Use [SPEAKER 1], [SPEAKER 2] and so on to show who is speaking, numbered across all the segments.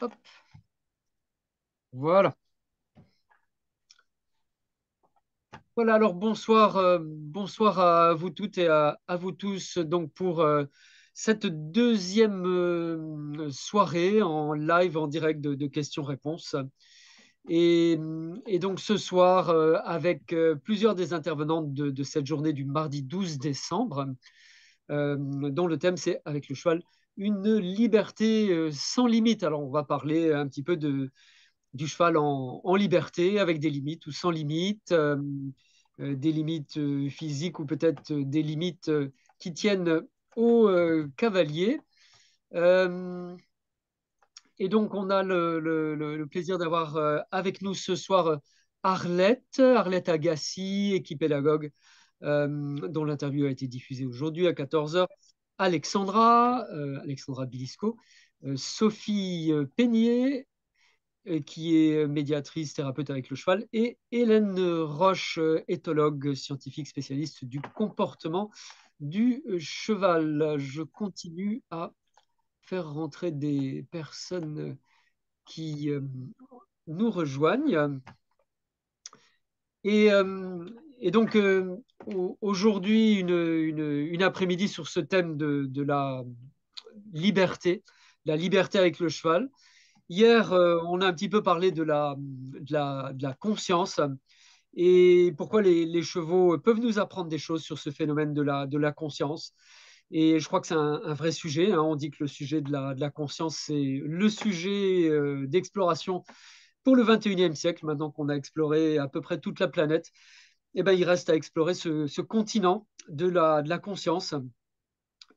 [SPEAKER 1] Hop. Voilà. Voilà, alors bonsoir, euh, bonsoir à vous toutes et à, vous tous donc pour euh, cette deuxième euh, soirée en live, en direct de, questions-réponses. Et, donc ce soir, avec plusieurs des intervenantes de, de, cette journée du mardi 12 décembre, dont le thème c'est avec le cheval une liberté sans limite. Alors on va parler un petit peu du cheval en, liberté, avec des limites ou sans limites, euh, euh, des limites euh, physiques ou peut-être des limites qui tiennent au cavalier. et donc, on a le, plaisir d'avoir avec nous ce soir Arlette, Arlette Agassi, équipe pédagogue, dont l'interview a été diffusée aujourd'hui à 14h. Alexandra, Alexandra Bilisco, Sophie Peignet, euh, qui est médiatrice, thérapeute avec le cheval, et Hélène Roche, euh, éthologue scientifique spécialiste du comportement du cheval. Je continue à faire rentrer des personnes qui euh, nous rejoignent. Et, donc, aujourd'hui, une, après-midi sur ce thème de la liberté, la liberté avec le cheval. Hier, euh, on a un petit peu parlé de la, conscience et pourquoi les, chevaux peuvent nous apprendre des choses sur ce phénomène de la, conscience. Et je crois que c'est un, vrai sujet. Hein. On dit que le sujet de la, de la conscience, c'est le sujet euh, d'exploration pour le 21e siècle, maintenant qu'on a exploré à peu près toute la planète. Eh ben, il reste à explorer ce, continent de la, conscience.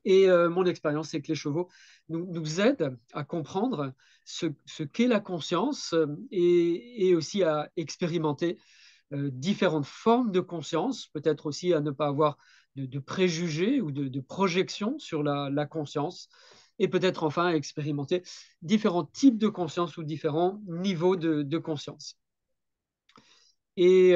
[SPEAKER 1] Et euh, mon expérience, c'est que les chevaux nous, nous, aident à comprendre ce, qu'est la conscience euh, et, aussi à expérimenter euh, différentes formes de conscience, peut-être aussi à ne pas avoir de, préjugés ou de, projections sur la, conscience, et peut-être enfin à expérimenter différents types de conscience ou différents niveaux de conscience. Et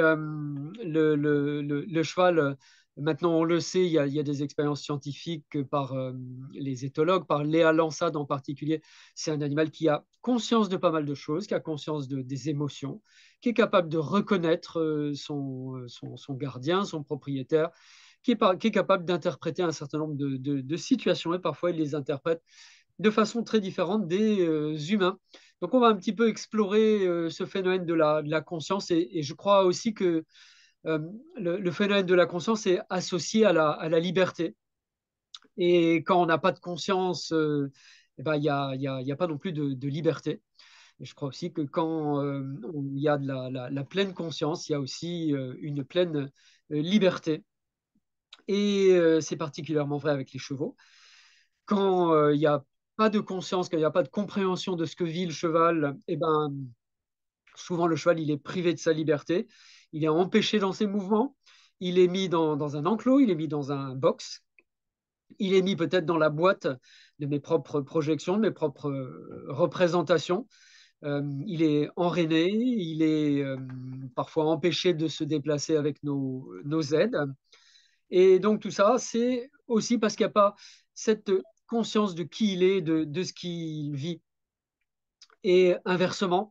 [SPEAKER 1] le, cheval Maintenant, on le sait, il y a, des expériences scientifiques par euh, les éthologues, par Léa Lansade en particulier. C'est un animal qui a conscience de pas mal de choses, qui a conscience de, des émotions, qui est capable de reconnaître euh, son, euh, gardien, son propriétaire, qui est, capable d'interpréter un certain nombre de, situations et parfois il les interprète de façon très différente des humains. Donc, on va un petit peu explorer ce phénomène de la, la conscience et, je crois aussi que euh, le, phénomène de la conscience est associé à la, liberté. Et quand on n'a pas de conscience, euh, eh ben, il n'y a, y a, pas non plus de, liberté. Et je crois aussi que quand euh, il y a de la, pleine conscience, il y a aussi une pleine liberté. Et c'est particulièrement vrai avec les chevaux. Quand il n'y a pas de conscience, quand il n'y a pas de compréhension de ce que vit le cheval, eh ben, souvent le cheval il est privé de sa liberté il est empêché dans ses mouvements, il est mis dans, un enclos, il est mis dans un box, il est mis peut-être dans la boîte de mes propres projections, de mes propres euh, représentations. Euh, il est enrainé, il est euh, parfois empêché de se déplacer avec nos, aides. Et donc tout ça, c'est aussi parce qu'il n'y a pas cette conscience de qui il est, de, de ce qu'il vit. Et inversement,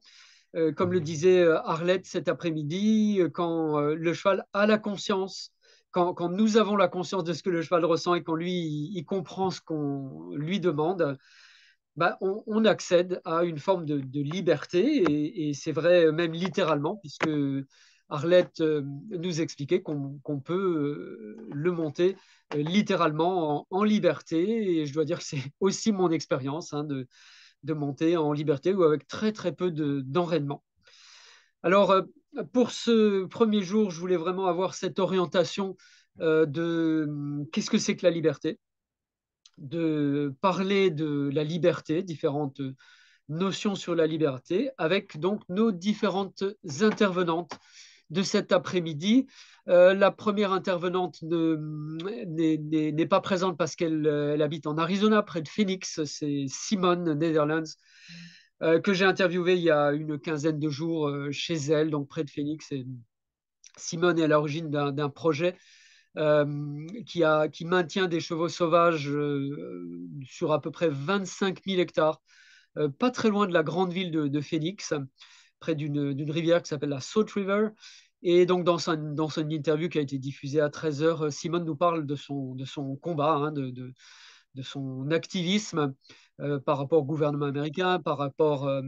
[SPEAKER 1] euh, comme le disait euh, Arlette cet après-midi, euh, quand le cheval a la conscience, quand, nous avons la conscience de ce que le cheval ressent et quand lui, il, comprend ce qu'on lui demande, bah, on, accède à une forme de, liberté, et, c'est vrai même littéralement, puisque Arlette nous expliquait qu'on peut le monter littéralement en, liberté, et je dois dire que c'est aussi mon expérience hein, de, monter en liberté ou avec très très peu d'enraînement. Alors, euh, pour ce premier jour, je voulais vraiment avoir cette orientation euh, de hum, qu'est-ce que c'est que la liberté, de parler de la liberté, différentes notions sur la liberté, avec donc nos différentes intervenantes de cet après-midi. Euh, la première intervenante n'est pas présente parce qu'elle euh, habite en Arizona, près de Phoenix. C'est Simone Netherlands, euh, que j'ai interviewée il y a une quinzaine de jours chez elle, donc près de Phoenix. Simone est à l'origine d'un projet qui, maintient des chevaux sauvages sur à peu près 25 000 hectares pas très loin de la grande ville de Phoenix, près d'une rivière qui s'appelle la Salt River. Et donc, dans son, interview qui a été diffusée à 13h, Simone nous parle de son, combat, hein, de, son activisme euh, par rapport au gouvernement américain, par rapport euh,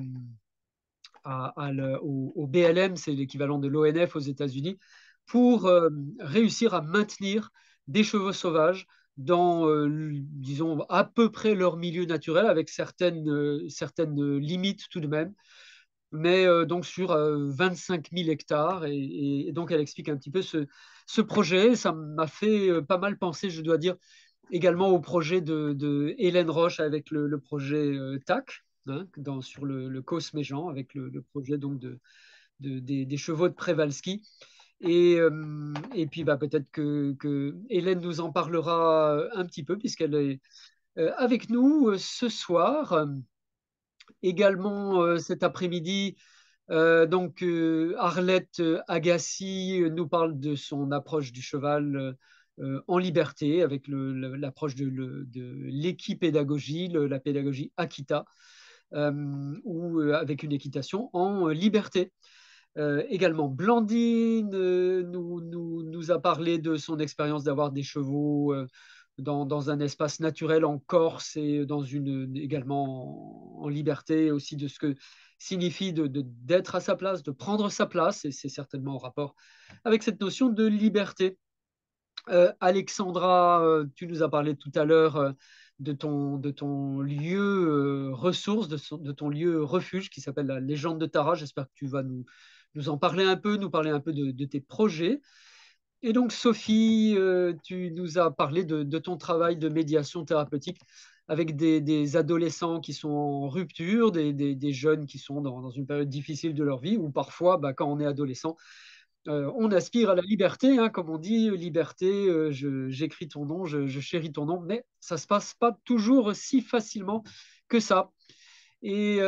[SPEAKER 1] au, BLM, c'est l'équivalent de l'ONF aux États-Unis, pour euh, réussir à maintenir des chevaux sauvages dans, euh, disons, à peu près leur milieu naturel, avec certaines, euh, certaines limites tout de même mais euh, donc sur 25 000 hectares. Et, donc, elle explique un petit peu ce, projet. Ça m'a fait euh, pas mal penser, je dois dire, également au projet de, de Hélène Roche avec le, projet euh, TAC, hein, sur le, le Cosméjean, avec le, projet donc de, de des, chevaux de euh, et puis bah, peut-être que, que, Hélène nous en parlera un petit peu, puisqu'elle est avec nous ce soir. Également euh, cet après-midi, euh, donc euh, Arlette Agassi nous parle de son approche du cheval en liberté avec l'approche de, de l'équipédagogie, la pédagogie Akita, ou avec une équitation en liberté. Également, Blandine nous, a parlé de son expérience d'avoir des chevaux dans, un espace naturel en Corse et dans une, également en, liberté, aussi de ce que signifie d'être à sa place, de prendre sa place, et c'est certainement en rapport avec cette notion de liberté. Euh, Alexandra, euh, tu nous as parlé tout à l'heure euh, de, ton, lieu ressource, de, ton lieu refuge qui s'appelle la légende de Tara. J'espère que tu vas nous, en parler un peu, nous parler un peu de tes projets. Et donc, Sophie, euh, tu nous as parlé de, ton travail de médiation thérapeutique avec des, adolescents qui sont en rupture, des, jeunes qui sont dans, une période difficile de leur vie, ou parfois, bah, quand on est adolescent, euh, on aspire à la liberté, hein, comme on dit, liberté, euh, j'écris ton nom, je, chéris ton nom, mais ça ne se passe pas toujours si facilement que ça. Et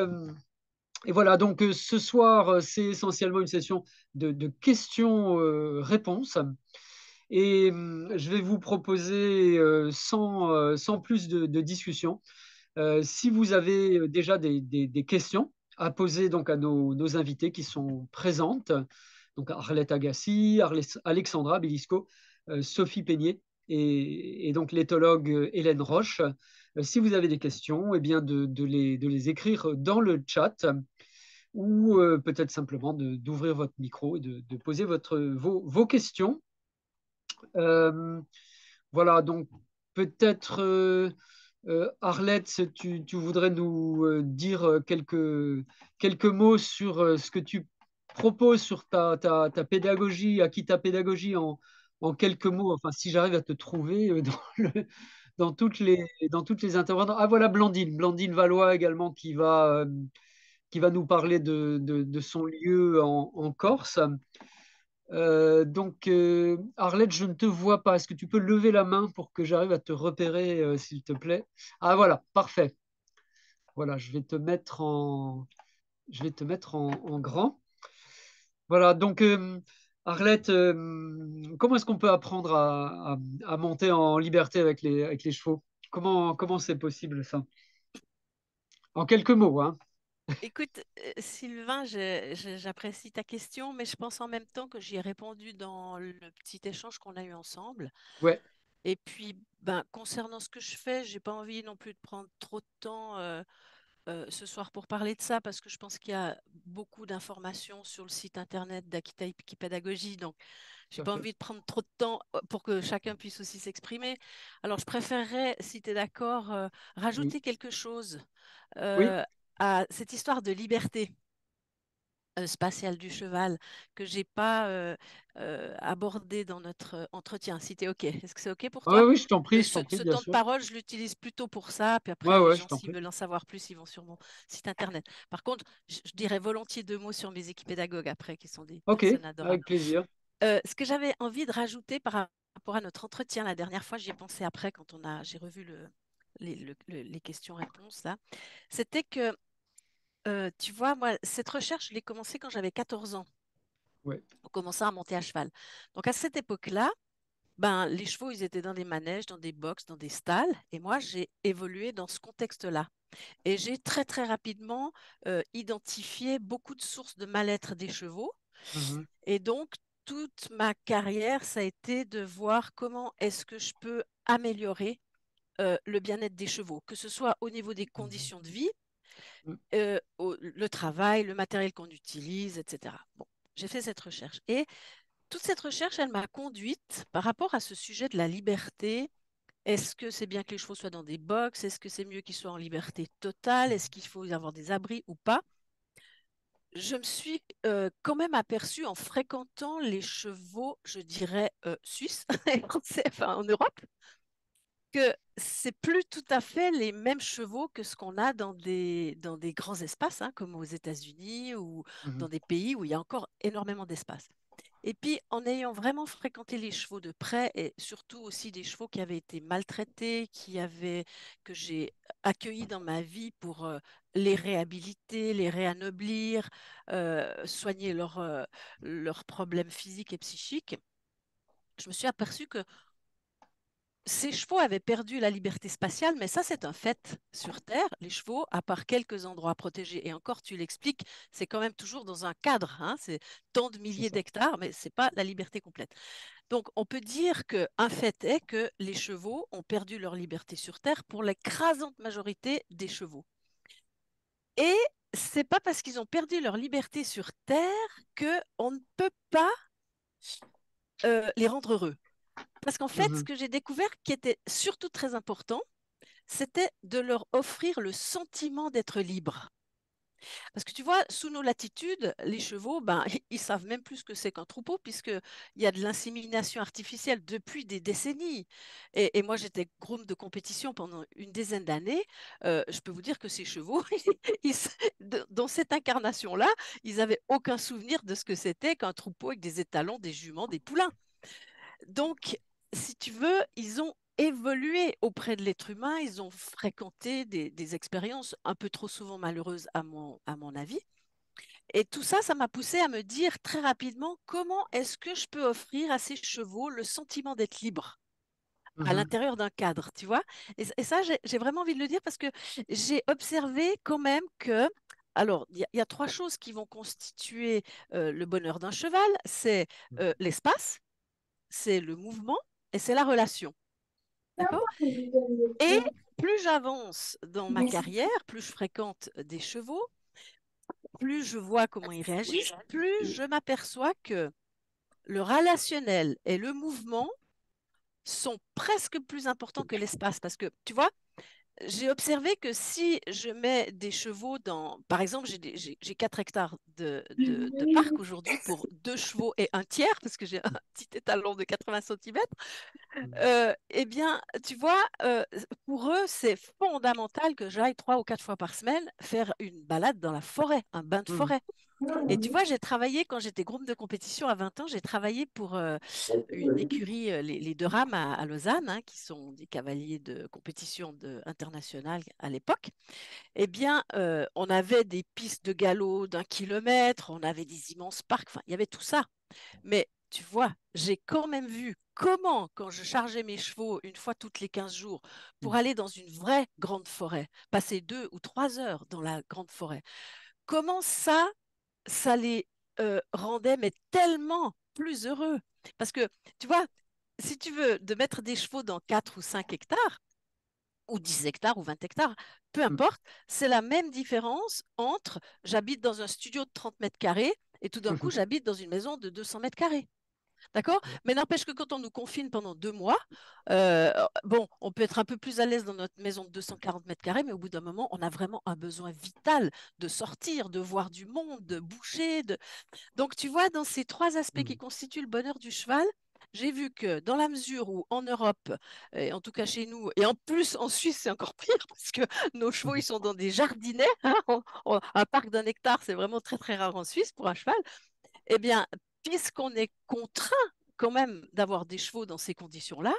[SPEAKER 1] et voilà, donc euh, ce soir, euh, c'est essentiellement une session de, questions-réponses. Euh, et je vais vous proposer, sans, plus de, discussion, si vous avez déjà des, questions à poser donc à nos, nos, invités qui sont présentes, donc Arlette Agassi, Alexandra Bilisco, Sophie Peignet et, et donc l'éthologue Hélène Roche. Si vous avez des questions, eh bien de, les, écrire dans le chat ou euh, peut-être simplement d'ouvrir votre micro et de, poser votre, vos, questions. Euh, voilà, donc peut-être euh, euh Arlette, tu, voudrais nous euh, dire quelques, quelques mots sur ce que tu proposes sur ta, ta, ta pédagogie, à qui ta pédagogie en, en quelques mots, enfin si j'arrive à te trouver dans, le, dans, toutes les, dans toutes les interventions. Ah voilà Blandine, Blandine Valois également qui va qui va nous parler de, de, son lieu en, Corse. Euh, donc, euh, Arlette, je ne te vois pas. Est-ce que tu peux lever la main pour que j'arrive à te repérer, euh, s'il te plaît? Ah voilà, parfait. Voilà, je vais te mettre en, je vais te mettre en, grand. Voilà, donc euh, Arlette, euh, comment est-ce qu'on peut apprendre à, à, à, monter en liberté avec les, avec les chevaux? Comment comment c'est possible ça? En quelques mots, hein
[SPEAKER 2] Écoute, euh, Sylvain, j'apprécie ta question, mais je pense en même temps que j'y ai répondu dans le petit échange qu'on a eu ensemble.
[SPEAKER 1] Ouais.
[SPEAKER 2] Et puis, ben, concernant ce que je fais, j'ai pas envie non plus de prendre trop de temps euh, euh, ce soir pour parler de ça, parce que je pense qu'il y a beaucoup d'informations sur le site internet d'Akita Pédagogie, donc j'ai pas envie de prendre trop de temps euh, pour que chacun puisse aussi s'exprimer. Alors, je préférerais, si tu es d'accord, euh, rajouter oui. quelque chose.
[SPEAKER 1] oui
[SPEAKER 2] à cette histoire de liberté spatiale du cheval que j'ai pas euh, euh, abordé dans notre entretien. Si tu es OK, est-ce que c'est OK pour toi?
[SPEAKER 1] Oui, oui, je t'en prie. Je
[SPEAKER 2] ce,
[SPEAKER 1] prie
[SPEAKER 2] ce temps
[SPEAKER 1] sûr.
[SPEAKER 2] de parole, je l'utilise plutôt pour ça. Puis après,
[SPEAKER 1] ouais,
[SPEAKER 2] les gens, s'ils veulent en savoir plus, ils vont sur mon site internet. Par contre, je, je dirais volontiers deux mots sur mes équipes pédagogues après, qui sont des
[SPEAKER 1] OK, avec plaisir.
[SPEAKER 2] ce que j'avais envie de rajouter par rapport à notre entretien la dernière fois, j'y ai pensé après quand on a, j'ai revu le, les, le, les questions-réponses là, c'était que euh, tu vois, moi, cette recherche, je l'ai commencée quand j'avais 14 ans.
[SPEAKER 1] Ouais.
[SPEAKER 2] On commençait à monter à cheval. Donc, à cette époque-là, ben, les chevaux, ils étaient dans des manèges, dans des box, dans des stalles. Et moi, j'ai évolué dans ce contexte-là. Et j'ai très très rapidement euh, identifié beaucoup de sources de mal-être des chevaux.
[SPEAKER 1] Mhm.
[SPEAKER 2] Et donc, toute ma carrière, ça a été de voir comment est-ce que je peux améliorer euh, le bien-être des chevaux, que ce soit au niveau des conditions de vie. Euh, au- le travail, le matériel qu'on utilise, etc. Bon, j'ai fait cette recherche. Et toute cette recherche, elle m'a conduite par rapport à ce sujet de la liberté. Est-ce que c'est bien que les chevaux soient dans des box? Est-ce que c'est mieux qu'ils soient en liberté totale? Est-ce qu'il faut y avoir des abris ou pas? Je me suis euh, quand même aperçue en fréquentant les chevaux, je dirais, euh, suisses en Europe, que c'est plus tout à fait les mêmes chevaux que ce qu'on a dans des, dans des grands espaces, hein, comme aux États-Unis ou dans
[SPEAKER 1] Mhm.
[SPEAKER 2] des pays où il y a encore énormément d'espace. Et puis, en ayant vraiment fréquenté les chevaux de près, et surtout aussi des chevaux qui avaient été maltraités, qui avaient, que j'ai accueillis dans ma vie pour euh, les réhabiliter, les réanoblir, euh, soigner leurs euh, leurs problèmes physiques et psychiques, je me suis aperçue que ces chevaux avaient perdu la liberté spatiale, mais ça, c'est un fait sur Terre. Les chevaux, à part quelques endroits protégés, et encore, tu l'expliques, c'est quand même toujours dans un cadre. hein, c'est tant de milliers d'hectares, mais c'est pas la liberté complète. Donc, on peut dire qu'un fait est que les chevaux ont perdu leur liberté sur Terre pour l'écrasante majorité des chevaux. Et c'est pas parce qu'ils ont perdu leur liberté sur Terre que on ne peut pas euh, les rendre heureux. Parce qu'en fait, ce
[SPEAKER 1] Mhm.
[SPEAKER 2] que j'ai découvert qui était surtout très important, c'était de leur offrir le sentiment d'être libre. Parce que tu vois, sous nos latitudes, les chevaux, ben, ils savent même plus ce que c'est qu'un troupeau, puisqu'il y a de l'insémination artificielle depuis des décennies. Et, et moi, j'étais groom de compétition pendant une dizaine d'années. Euh, je peux vous dire que ces chevaux, ils dans cette incarnation-là, ils n'avaient aucun souvenir de ce que c'était qu'un troupeau avec des étalons, des juments, des poulains. Donc, si tu veux, ils ont évolué auprès de l'être humain, ils ont fréquenté des, des expériences un peu trop souvent malheureuses à mon, à mon avis. Et tout ça, ça m'a poussé à me dire très rapidement comment est-ce que je peux offrir à ces chevaux le sentiment d'être libre à
[SPEAKER 1] Mhm.
[SPEAKER 2] l'intérieur d'un cadre, tu vois? Et, et ça, j'ai vraiment envie de le dire parce que j'ai observé quand même que, alors, il y, a- il y a trois choses qui vont constituer euh, le bonheur d'un cheval, c'est euh, l'espace, c'est le mouvement et c'est la relation. D'accord? Et plus j'avance dans ma carrière, plus je fréquente des chevaux, plus je vois comment ils réagissent, plus je m'aperçois que le relationnel et le mouvement sont presque plus importants que l'espace. Parce que, tu vois, j'ai observé que si je mets des chevaux dans... Par exemple, j'ai des- j'ai- j'ai 4 hectares de, de- de parc aujourd'hui pour deux chevaux et un tiers, parce que j'ai un petit étalon de 80 centimètres.
[SPEAKER 1] Mhm.
[SPEAKER 2] Euh, eh bien, tu vois, euh, pour eux, c'est fondamental que j'aille trois ou quatre fois par semaine faire une balade dans la forêt, un bain de
[SPEAKER 1] Mhm.
[SPEAKER 2] forêt. Et tu vois, j'ai travaillé, quand j'étais groupe de compétition à 20 ans, j'ai travaillé pour euh, une écurie, euh, les, les deux rames à, à Lausanne, hein, qui sont des cavaliers de compétition de, internationale à l'époque. Eh bien, euh, on avait des pistes de galop d'un kilomètre, on avait des immenses parcs, enfin, il y avait tout ça. Mais tu vois, j'ai quand même vu comment, quand je chargeais mes chevaux une fois toutes les 15 jours pour
[SPEAKER 1] Mhm.
[SPEAKER 2] aller dans une vraie grande forêt, passer deux ou trois heures dans la grande forêt, comment ça, ça les euh, rendait mais tellement plus heureux. Parce que, tu vois, si tu veux de mettre des chevaux dans 4 ou 5 hectares, ou 10 hectares ou 20 hectares, peu
[SPEAKER 1] Mhm.
[SPEAKER 2] importe, c'est la même différence entre j'habite dans un studio de 30 mètres carrés et tout d'un coup
[SPEAKER 1] Mhm.
[SPEAKER 2] j'habite dans une maison de 200 mètres carrés. D'accord? Mais n'empêche que quand on nous confine pendant deux mois, euh, bon, on peut être un peu plus à l'aise dans notre maison de 240 mètres carrés, mais au bout d'un moment, on a vraiment un besoin vital de sortir, de voir du monde, de bouger. De... Donc, tu vois, dans ces trois aspects qui
[SPEAKER 1] Mhm.
[SPEAKER 2] constituent le bonheur du cheval, j'ai vu que dans la mesure où en Europe, et en tout cas chez nous, et en plus en Suisse, c'est encore pire parce que nos chevaux, ils sont dans des jardinets. hein, on- on- un parc d'un hectare, c'est vraiment très très rare en Suisse pour un cheval. Eh bien, puisqu'on est contraint quand même d'avoir des chevaux dans ces conditions-là,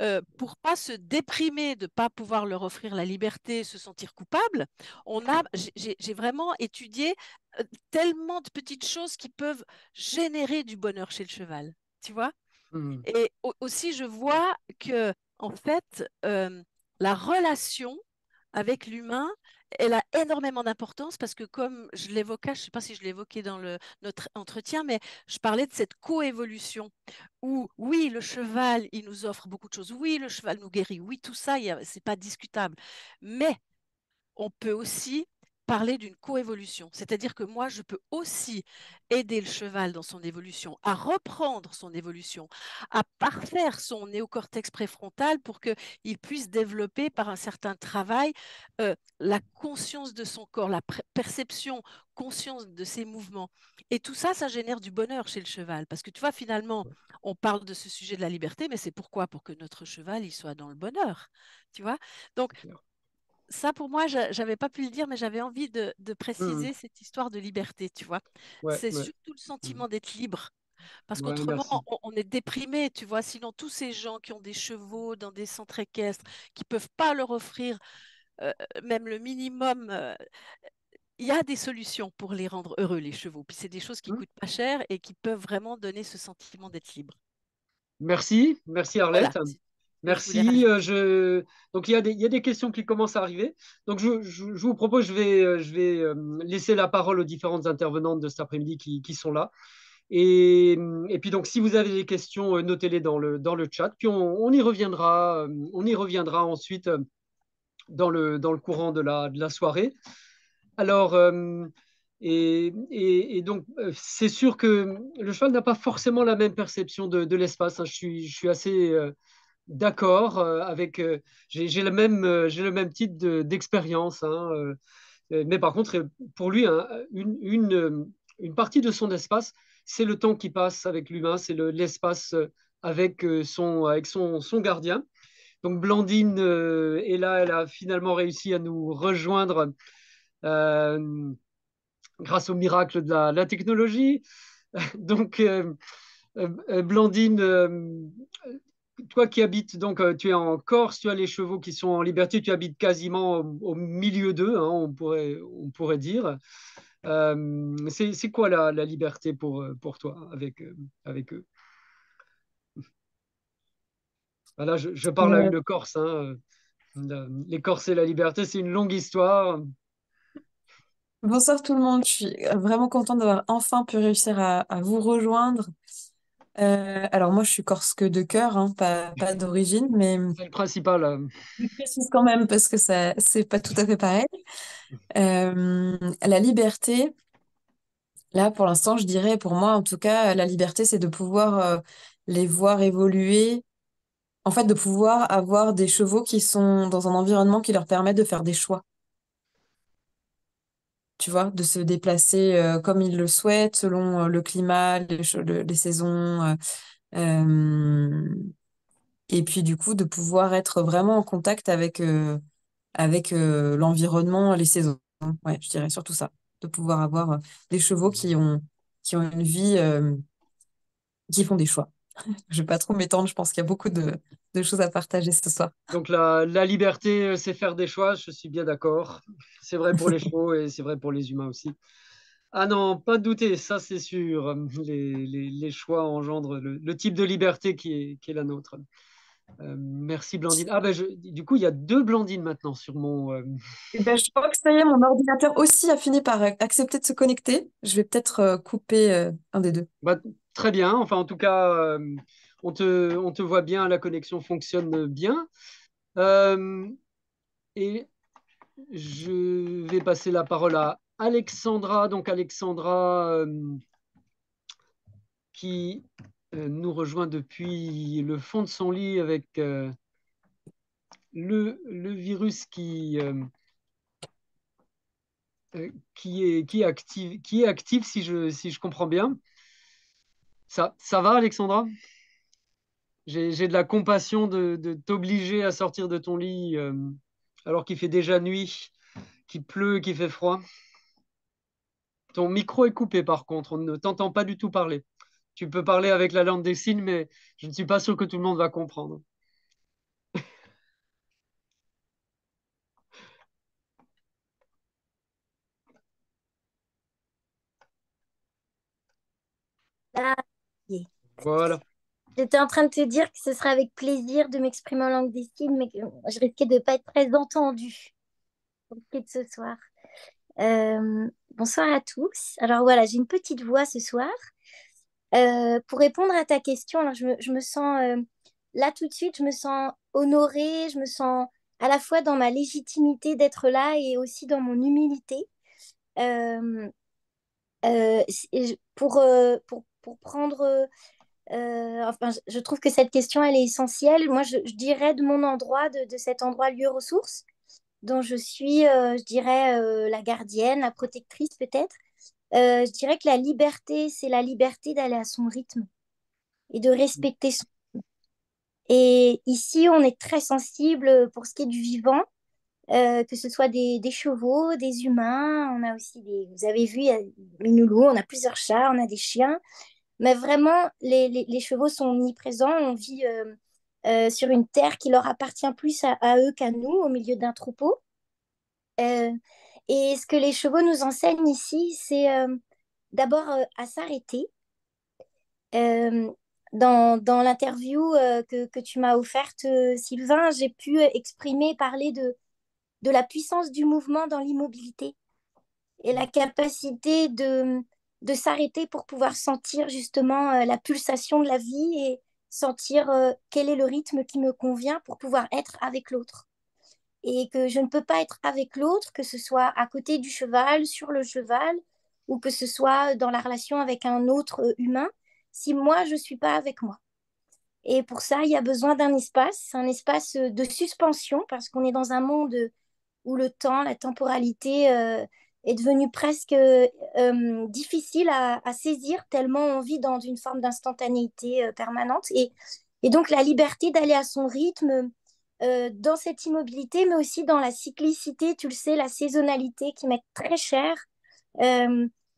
[SPEAKER 2] euh, pour pas se déprimer de pas pouvoir leur offrir la liberté, se sentir coupable, on a, j'ai vraiment étudié euh, tellement de petites choses qui peuvent générer du bonheur chez le cheval, tu vois?
[SPEAKER 1] Mhm.
[SPEAKER 2] Et au- aussi, je vois que en fait, euh, la relation avec l'humain, elle a énormément d'importance parce que comme je l'évoquais, je ne sais pas si je l'évoquais dans notre entretien, mais je parlais de cette coévolution où oui, le cheval, il nous offre beaucoup de choses. Oui, le cheval nous guérit. Oui, tout ça, ce n'est pas discutable. Mais on peut aussi parler d'une coévolution. C'est-à-dire que moi, je peux aussi aider le cheval dans son évolution, à reprendre son évolution, à parfaire son néocortex préfrontal pour qu'il puisse développer par un certain travail euh, la conscience de son corps, la perception, conscience de ses mouvements. Et tout ça, ça génère du bonheur chez le cheval. Parce que tu vois, finalement, on parle de ce sujet de la liberté, mais c'est pourquoi? Pour que notre cheval, il soit dans le bonheur. Tu vois? Donc, ça, pour moi, j'avais pas pu le dire, mais j'avais envie de, mmh. préciser cette histoire de liberté, tu vois? c'est surtout le mmh. sentiment d'être libre. Parce qu'autrement, on, est déprimé, tu vois? Sinon, tous ces gens qui ont des chevaux dans des centres équestres, qui peuvent pas leur offrir euh, même le minimum, euh, il y a des solutions pour les rendre heureux, les chevaux. Puis c'est des choses qui ne mmh. coûtent pas cher et qui peuvent vraiment donner ce sentiment d'être libre.
[SPEAKER 1] Merci, merci Arlette. Merci. Euh, je... Donc, il y, a des, il y, a des, questions qui commencent à arriver. Donc, je, je, vous propose, je vais, euh, je vais euh, laisser la parole aux différentes intervenantes de cet après-midi qui, qui, sont là. Et, et, puis, donc, si vous avez des questions, notez-les dans le, dans le chat. Puis, on, on, y reviendra, on y reviendra ensuite dans le, dans le courant de la, de la soirée. Alors, et, et, et, donc, c'est sûr que le cheval n'a pas forcément la même perception de, de l'espace. Hein. Je, suis, je suis assez d'accord euh, avec. Euh, j'ai le même euh, j'ai le même type d'expérience. Hein, mais par contre, pour lui, hein, une, une, partie de son espace, c'est le temps qui passe avec l'humain, c'est l'espace avec son avec son, son gardien. Donc Blandine est là, elle a finalement réussi à nous rejoindre grâce au miracle de la, la technologie. Donc Blandine, toi qui habites, donc euh, tu es en Corse, tu as les chevaux qui sont en liberté, tu habites quasiment au, milieu d'eux, hein, on, pourrait, on pourrait dire. Euh, c'est quoi la, liberté pour, pour toi avec, euh, avec eux? Voilà, je, parle avec le Corse. Hein. Les Corses et la liberté, c'est une longue histoire.
[SPEAKER 3] Bonsoir tout le monde, je suis vraiment contente d'avoir enfin pu réussir à, à vous rejoindre. Euh, alors moi, je suis corse de cœur, hein, pas, pas d'origine, mais
[SPEAKER 1] C'est le principal. Euh.
[SPEAKER 3] je précise quand même parce que ça, c'est pas tout à fait pareil. Euh, la liberté, là, pour l'instant, je dirais, pour moi, en tout cas, la liberté, c'est de pouvoir les voir évoluer. En fait, de pouvoir avoir des chevaux qui sont dans un environnement qui leur permet de faire des choix tu vois, de se déplacer euh, comme ils le souhaitent, selon euh, le climat, les, les saisons. Euh, et puis, du coup, de pouvoir être vraiment en contact avec, avec l'environnement, les saisons. Ouais, je dirais surtout ça. De pouvoir avoir des chevaux qui ont, qui ont une vie, qui font des choix. je vais pas trop m'étendre, je pense qu'il y a beaucoup de, de, choses à partager ce soir.
[SPEAKER 1] Donc la, la liberté, c'est faire des choix, je suis bien d'accord. C'est vrai pour les chevaux et c'est vrai pour les humains aussi. Ah non, pas de douter, ça c'est sûr. Les, les, les, choix engendrent le, le, type de liberté qui est, qui est la nôtre. Euh, merci Blandine. Ah ben je, du coup, il y a deux Blandines maintenant sur mon. Euh...
[SPEAKER 3] Eh ben, je crois que ça y est, mon ordinateur aussi a fini par accepter de se connecter. Je vais peut-être euh, couper euh, un des deux.
[SPEAKER 1] Bah, Très bien. Enfin, en tout cas, euh, on, te, voit bien, la connexion fonctionne bien. Euh, et je vais passer la parole à Alexandra. Donc, Alexandra euh, qui nous rejoint depuis le fond de son lit avec le, virus qui, est, qui, si je comprends bien. Ça, va, Alexandra? J'ai de la compassion de, t'obliger à sortir de ton lit euh, alors qu'il fait déjà nuit, qu'il pleut, qu'il fait froid. Ton micro est coupé par contre, on ne t'entend pas du tout parler. Tu peux parler avec la langue des signes, mais je ne suis pas sûr que tout le monde va comprendre. Voilà.
[SPEAKER 4] J'étais en train de te dire que ce serait avec plaisir de m'exprimer en langue des signes, mais que je risquais de ne pas être très entendue. pour de ce soir. Euh, bonsoir à tous. Alors voilà, j'ai une petite voix ce soir. Euh, pour répondre à ta question, alors je, me, je me sens euh, là tout de suite, je me sens honorée, je me sens à la fois dans ma légitimité d'être là et aussi dans mon humilité. pour, pour, pour prendre enfin, je trouve que cette question, elle est essentielle. Moi, je, dirais de mon endroit, de, de, cet endroit lieu ressources, dont je suis, je dirais, la gardienne, la protectrice peut-être. je dirais que la liberté, c'est la liberté d'aller à son rythme et de respecter son rythme. Et ici, on est très sensible pour ce qui est du vivant, euh, que ce soit des, chevaux, des humains. On a aussi des. Vous avez vu, il y a on a plusieurs chats, on a des chiens. Mais vraiment, les, chevaux sont omniprésents. On vit euh, euh, sur une terre qui leur appartient plus à, eux qu'à nous, au milieu d'un troupeau. Euh, et ce que les chevaux nous enseignent ici, c'est d'abord à s'arrêter. dans, l'interview que, tu m'as offerte, Sylvain, j'ai pu exprimer, parler de la puissance du mouvement dans l'immobilité et la capacité de, de s'arrêter pour pouvoir sentir justement euh, la pulsation de la vie et sentir euh, quel est le rythme qui me convient pour pouvoir être avec l'autre. Et que je ne peux pas être avec l'autre, que ce soit à côté du cheval, sur le cheval, ou que ce soit dans la relation avec un autre euh, humain, si moi, je ne suis pas avec moi. Et pour ça, il y a besoin d'un espace, un espace de suspension, parce qu'on est dans un monde où le temps, la temporalité est devenu presque euh, difficile à, saisir, tellement on vit dans une forme d'instantanéité euh, permanente. Et, et, donc la liberté d'aller à son rythme euh, dans cette immobilité, mais aussi dans la cyclicité, tu le sais, la saisonnalité qui m'est très chère.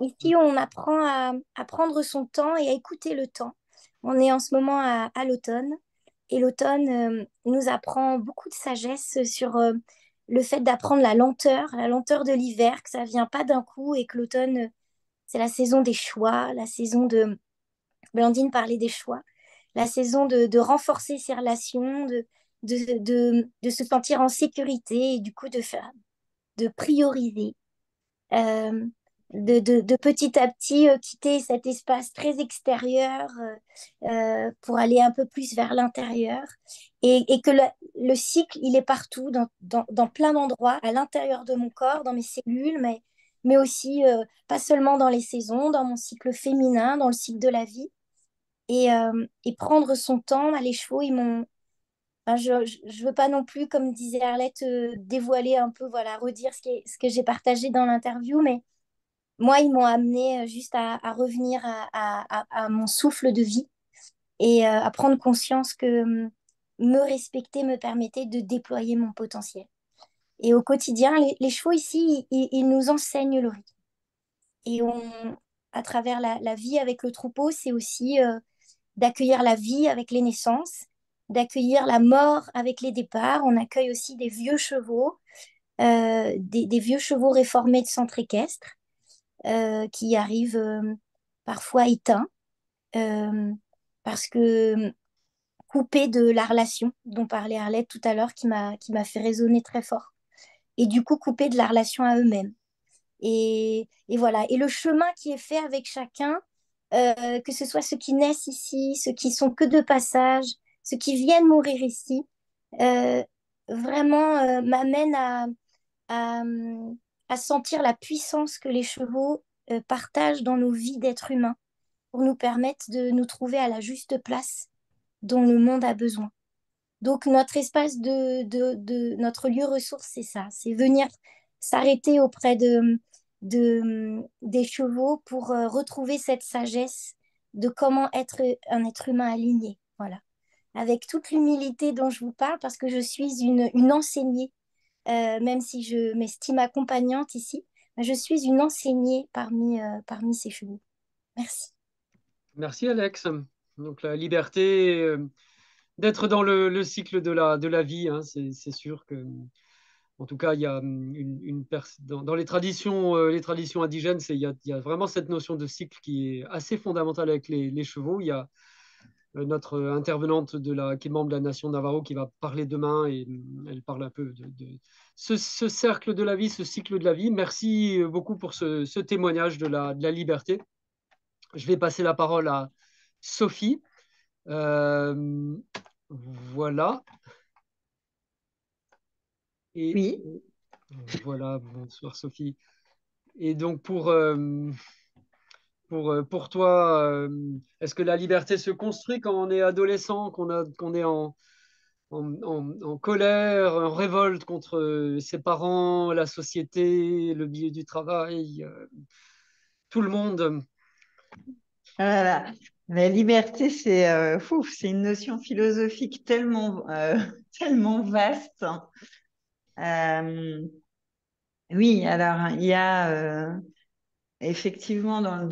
[SPEAKER 4] ici, on apprend à, prendre son temps et à écouter le temps. On est en ce moment à l'automne. Et l'automne nous apprend beaucoup de sagesse sur le fait d'apprendre la lenteur, la lenteur de l'hiver, que ça vient pas d'un coup et que l'automne, c'est la saison des choix, la saison de... Blandine parlait des choix, la saison de, renforcer ses relations, de, se sentir en sécurité et du coup de, faire, de prioriser. Euh, de, de, petit à petit euh, quitter cet espace très extérieur euh, euh, pour aller un peu plus vers l'intérieur et, et, que le, le, cycle, il est partout, dans, dans, plein d'endroits, à l'intérieur de mon corps, dans mes cellules, mais, mais aussi pas seulement dans les saisons, dans mon cycle féminin, dans le cycle de la vie. Et, et prendre son temps, les chevaux, ils m'ont... je ne veux pas non plus, comme disait Arlette, dévoiler un peu, voilà, redire ce, ce que j'ai partagé dans l'interview, mais moi, ils m'ont amené euh, juste à, revenir à, mon souffle de vie et euh, à prendre conscience que hum, me respecter me permettait de déployer mon potentiel. Et au quotidien, les, chevaux ici, ils, nous enseignent le rythme. Et on, à travers la, vie avec le troupeau, c'est aussi euh, d'accueillir la vie avec les naissances, d'accueillir la mort avec les départs. On accueille aussi des vieux chevaux, des, des, vieux chevaux réformés de centre équestre. Euh, qui arrivent euh, parfois éteints euh, parce que coupés de la relation dont parlait Arlette tout à l'heure qui m'a fait résonner très fort. Et du coup coupés de la relation à eux-mêmes. Et, et, voilà. Et le chemin qui est fait avec chacun que ce soit ceux qui naissent ici ceux qui sont que de passage ceux qui viennent mourir ici vraiment m'amène à, à, à sentir la puissance que les chevaux euh, partagent dans nos vies d'êtres humains pour nous permettre de nous trouver à la juste place dont le monde a besoin. Donc notre espace de, de, notre lieu ressource, c'est ça, c'est venir s'arrêter auprès de, de, des chevaux pour euh, retrouver cette sagesse de comment être un être humain aligné. Voilà. Avec toute l'humilité dont je vous parle, parce que je suis une, une enseignée euh, même si je m'estime accompagnante ici, je suis une enseignée parmi, euh, parmi ces chevaux. Merci.
[SPEAKER 1] Merci Alex. Donc la liberté euh, d'être dans le, cycle de la, de la vie, hein, c'est sûr que, en tout cas, il y a hum, une, dans, les traditions, les traditions indigènes, il y a, vraiment cette notion de cycle qui est assez fondamentale avec les, les chevaux. Il y a notre intervenante de la, qui est membre de la nation Navarro qui va parler demain et mm, elle parle un peu de, ce, cercle de la vie, ce cycle de la vie. Merci beaucoup pour ce, témoignage de la, liberté. Je vais passer la parole à Sophie. Euh, voilà.
[SPEAKER 5] Et, oui.
[SPEAKER 1] Voilà, bonsoir Sophie. Et donc pour, euh, pour, euh, pour toi, est-ce que la liberté se construit quand on est adolescent, qu'on est en, en, colère, en révolte contre ses parents, la société, le milieu du travail, euh, tout le monde?
[SPEAKER 5] Voilà. La liberté, c'est euh, une notion philosophique tellement, euh, tellement vaste. oui, alors il y a effectivement dans,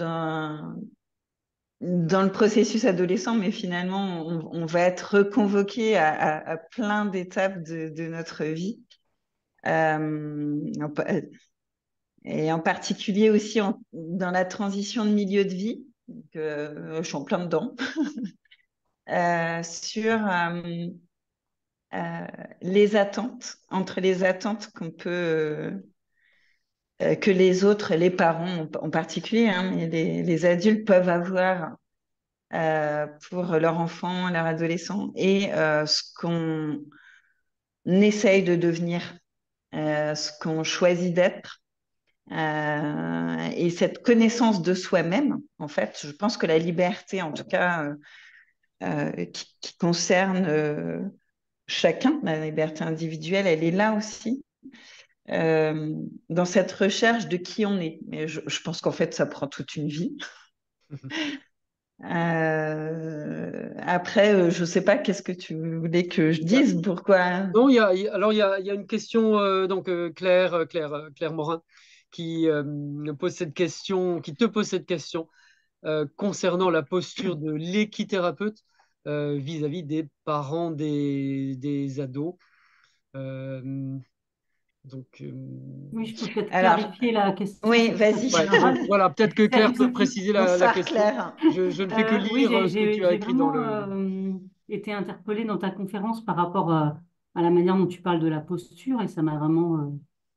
[SPEAKER 5] dans, le processus adolescent, mais finalement, on, va être reconvoqué à, plein d'étapes de, notre vie. Euh, et en particulier aussi dans la transition de milieu de vie, je suis en plein dedans, euh, sur euh, les attentes, entre les attentes qu'on peut euh, que les autres, les parents en particulier, hein, mais les, adultes peuvent avoir euh, pour leur enfant, leur adolescent, et euh, ce qu'on essaye de devenir, ce qu'on choisit d'être. et cette connaissance de soi-même, en fait, je pense que la liberté, en tout cas, qui, concerne chacun, la liberté individuelle, elle est là aussi. Euh, dans cette recherche de qui on est. Mais je, pense qu'en fait, ça prend toute une vie. Euh, après, euh, je ne sais pas, qu'est-ce que tu voulais que je dise? Pourquoi?
[SPEAKER 1] Non, y a, alors il y a, y a, une question, donc Claire, Claire, Claire Morin, qui pose cette question, qui te pose cette question concernant la posture de l'équithérapeute vis-à-vis des parents des, des ados.
[SPEAKER 6] Donc, euh, Oui, je peux peut-être clarifier la question.
[SPEAKER 5] Oui, vas-y.
[SPEAKER 1] voilà, peut-être que Claire peut préciser la, question. Je, ne fais que euh, lire euh, ce que tu as écrit dans le.
[SPEAKER 6] J'ai été interpellée dans ta conférence par rapport à, la manière dont tu parles de la posture et ça m'a vraiment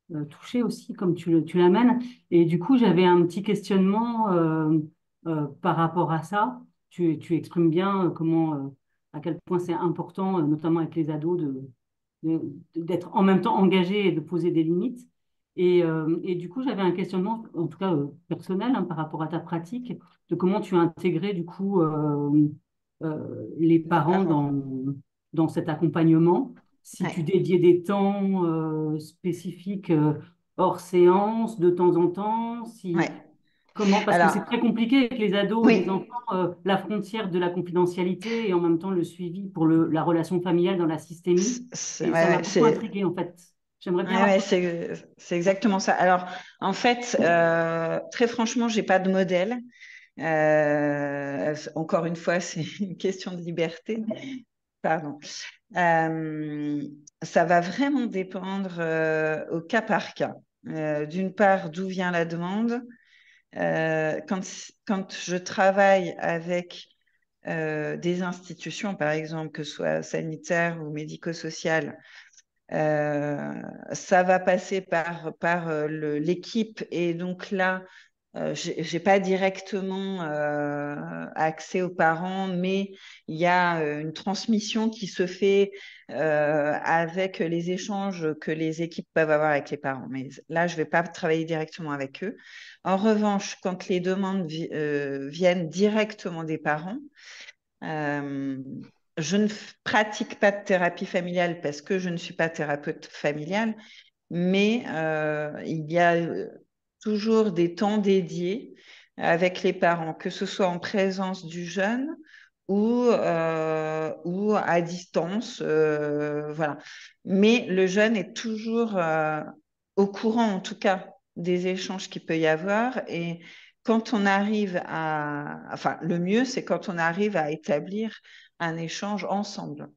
[SPEAKER 6] touché touchée aussi, comme tu, tu l'amènes. Et du coup, j'avais un petit questionnement par rapport à ça. Tu, tu exprimes bien comment, à quel point c'est important, notamment avec les ados, de d'être en même temps engagé et de poser des limites. Et, euh, et du coup, j'avais un questionnement, en tout cas euh, personnel, hein, par rapport à ta pratique, de comment tu as intégré du coup euh, les parents dans, dans cet accompagnement. Si tu dédiais des temps spécifiques hors séance, de temps en temps, si, Comment? Parce que c'est très compliqué avec les ados et les enfants, euh, la frontière de la confidentialité et en même temps le suivi pour le, la relation familiale dans la systémie. C'est ouais, ça intrigué en fait.
[SPEAKER 5] J'aimerais bien. Ouais, c'est exactement ça. Alors, en fait, euh, très franchement, j'ai pas de modèle. Euh, encore une fois, c'est une question de liberté. Pardon. ça va vraiment dépendre au cas par cas. D'une part, d'où vient la demande euh, quand, je travaille avec euh, des institutions, par exemple, que ce soit sanitaires ou médico-sociales, euh, ça va passer par, par l'équipe. Et donc là, euh, je n'ai pas directement euh, accès aux parents, mais il y a euh, une transmission qui se fait avec les échanges que les équipes peuvent avoir avec les parents. Mais là, je ne vais pas travailler directement avec eux. En revanche, quand les demandes viennent directement des parents, je ne pratique pas de thérapie familiale parce que je ne suis pas thérapeute familiale, mais il y a toujours des temps dédiés avec les parents, que ce soit en présence du jeune ou, euh, à distance. Euh. Mais le jeune est toujours euh, au courant, en tout cas, des échanges qu'il peut y avoir. Et quand on arrive à... Enfin, le mieux, c'est quand on arrive à établir un échange ensemble.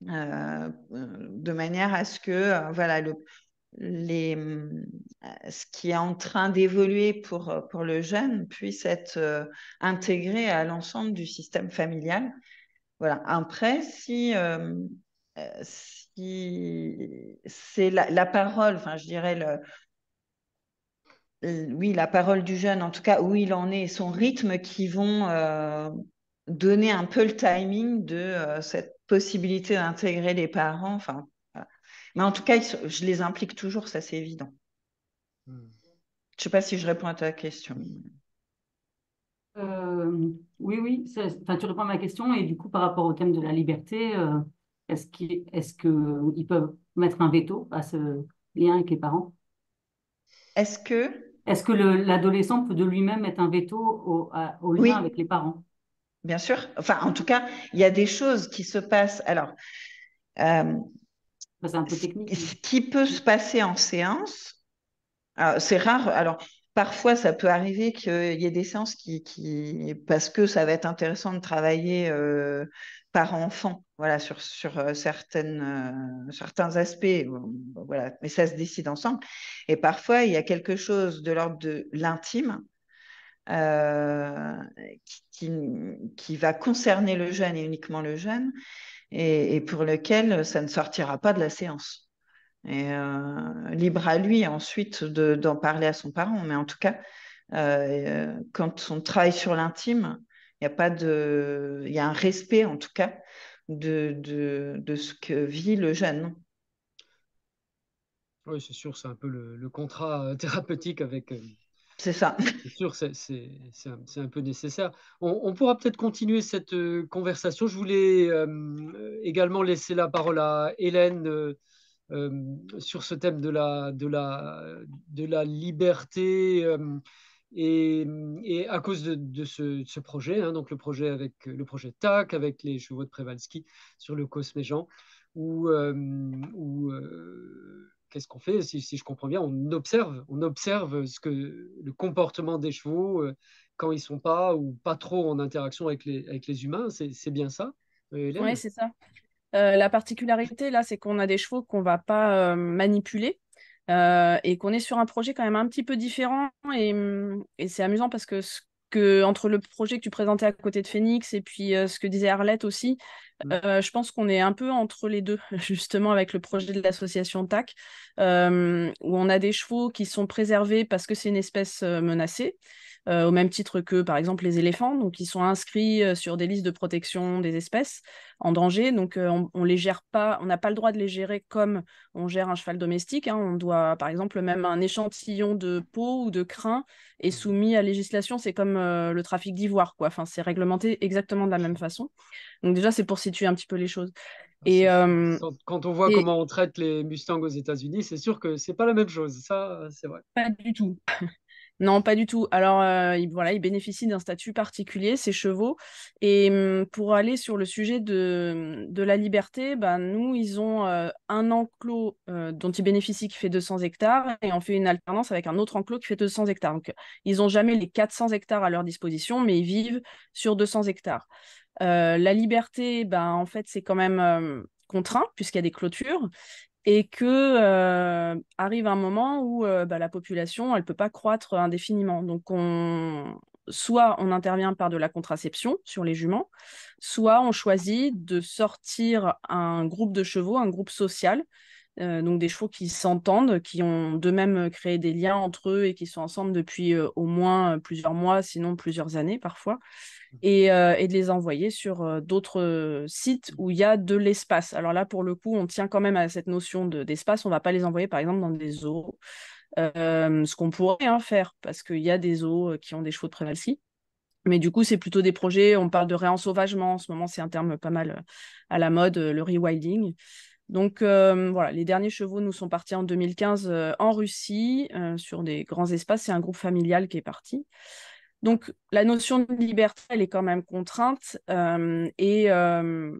[SPEAKER 5] de manière à ce que voilà, les, euh, ce qui est en train d'évoluer pour, pour le jeune puisse être euh, intégré à l'ensemble du système familial. Voilà. Après, si, euh, si c'est la, parole, enfin, je dirais le, oui, la parole du jeune, en tout cas où il en est, son rythme qui vont euh, donner un peu le timing de euh, cette possibilité d'intégrer les parents. Enfin, Mais en tout cas, je les implique toujours, ça c'est évident. Hmm. Je ne sais pas si je réponds à ta question.
[SPEAKER 6] Euh, oui, oui, enfin, tu réponds à ma question et du coup, par rapport au thème de la liberté, est-ce qu'ils est peuvent mettre un veto à ce lien avec les parents?
[SPEAKER 5] Est-ce que
[SPEAKER 6] est-ce que l'adolescent peut de lui-même mettre un veto au, lien avec les parents?
[SPEAKER 5] Bien sûr. Enfin, en tout cas, il y a des choses qui se passent. Alors,
[SPEAKER 6] euh, c'est un peu technique.
[SPEAKER 5] Ce qui peut se passer en séance, c'est rare. Alors, parfois, ça peut arriver qu'il y ait des séances qui, parce que ça va être intéressant de travailler euh, par enfant, voilà, sur, sur euh, certaines, euh, certains aspects, voilà, mais ça se décide ensemble. Et parfois, il y a quelque chose de l'ordre de l'intime qui, qui, va concerner le jeune et uniquement le jeune, et pour lequel ça ne sortira pas de la séance. Et euh, libre à lui ensuite d'en parler à son parent. Mais en tout cas, euh, quand on travaille sur l'intime, il y a pas de, il y a un respect en tout cas de, de, de ce que vit le jeune.
[SPEAKER 1] Oui, c'est sûr, c'est un peu le, contrat euh, thérapeutique avec.
[SPEAKER 5] C'est ça.
[SPEAKER 1] C'est sûr, c'est un, peu nécessaire. On, pourra peut-être continuer cette conversation. Je voulais également laisser la parole à Hélène euh, sur ce thème de la, liberté. Euh, et, à cause de, ce, projet, hein, donc le projet avec le projet TAC, avec les chevaux de Prévalski sur le Cosméjean, où, euh, où qu'est-ce qu'on fait si, je comprends bien, on observe, on observe ce que, le comportement des chevaux quand ils sont pas ou pas trop en interaction avec les, humains. C'est bien ça
[SPEAKER 7] Oui, c'est ça. Euh, la particularité, là, c'est qu'on a des chevaux qu'on va pas euh, manipuler euh, et qu'on est sur un projet quand même un petit peu différent. Et, c'est amusant parce que, que, entre le projet que tu présentais à côté de Phoenix et puis ce que disait Arlette aussi, mmh. je pense qu'on est un peu entre les deux, justement, avec le projet de l'association TAC, où on a des chevaux qui sont préservés parce que c'est une espèce menacée. Euh, au même titre que par exemple les éléphants, donc ils sont inscrits euh, sur des listes de protection des espèces en danger, donc euh, on, on, les gère pas, on n'a pas le droit de les gérer comme on gère un cheval domestique. Hein. On doit, par exemple, même un échantillon de peau ou de crin est mmh. soumis à législation. C'est comme le trafic d'ivoire, quoi. Enfin, c'est réglementé exactement de la même façon. Donc déjà, c'est pour situer un petit peu les choses.
[SPEAKER 1] Ah, et quand on voit comment on traite les Mustangs aux États-Unis, c'est sûr que c'est pas la même chose. Ça, c'est vrai.
[SPEAKER 7] Pas du tout. Non, pas du tout. Alors, euh, ils, voilà, ils bénéficient d'un statut particulier, ces chevaux. Et hum, pour aller sur le sujet de, de la liberté, ben, nous, ils ont euh, un enclos euh, dont ils bénéficient qui fait 200 hectares et on fait une alternance avec un autre enclos qui fait 200 hectares. Donc, ils n'ont jamais les 400 hectares à leur disposition, mais ils vivent sur 200 hectares. la liberté, ben, en fait, c'est quand même contraint puisqu'il y a des clôtures et que arrive un moment où bah, la population, elle peut pas croître indéfiniment. Donc, on, soit on intervient par de la contraception sur les juments, soit on choisit de sortir un groupe de chevaux, un groupe social, euh, donc des chevaux qui s'entendent, qui ont d'eux-mêmes créé des liens entre eux et qui sont ensemble depuis au moins plusieurs mois, sinon plusieurs années parfois, euh, et, de les envoyer sur euh, d'autres sites où il y a de l'espace. Alors là, pour le coup, on tient quand même à cette notion d'espace. on ne va pas les envoyer, par exemple, dans des zoos, euh, ce qu'on pourrait hein, faire, parce qu'il y a des zoos qui ont des chevaux de Prévalsky. Mais du coup, c'est plutôt des projets, on parle de réensauvagement. En ce moment, c'est un terme pas mal à la mode, le rewilding. Donc voilà, les derniers chevaux nous sont partis en 2015 en Russie, sur des grands espaces. C'est un groupe familial qui est parti. Donc, la notion de liberté, elle est quand même contrainte euh, et, euh,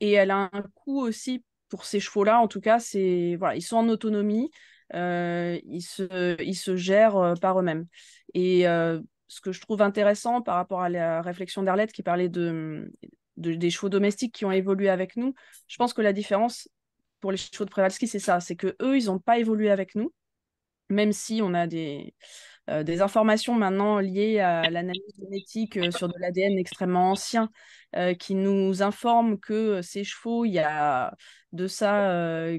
[SPEAKER 7] et elle a un coût aussi pour ces chevaux-là. En tout cas, c'est voilà, ils sont en autonomie, euh, ils, se, ils se gèrent par eux-mêmes. Et ce que je trouve intéressant par rapport à la réflexion d'Arlette qui parlait de, des chevaux domestiques qui ont évolué avec nous, je pense que la différence pour les chevaux de Przewalski, c'est ça, c'est que eux, ils n'ont pas évolué avec nous, même si on a des des informations maintenant liées à l'analyse génétique sur de l'ADN extrêmement ancien, qui nous informent que ces chevaux, il y a de ça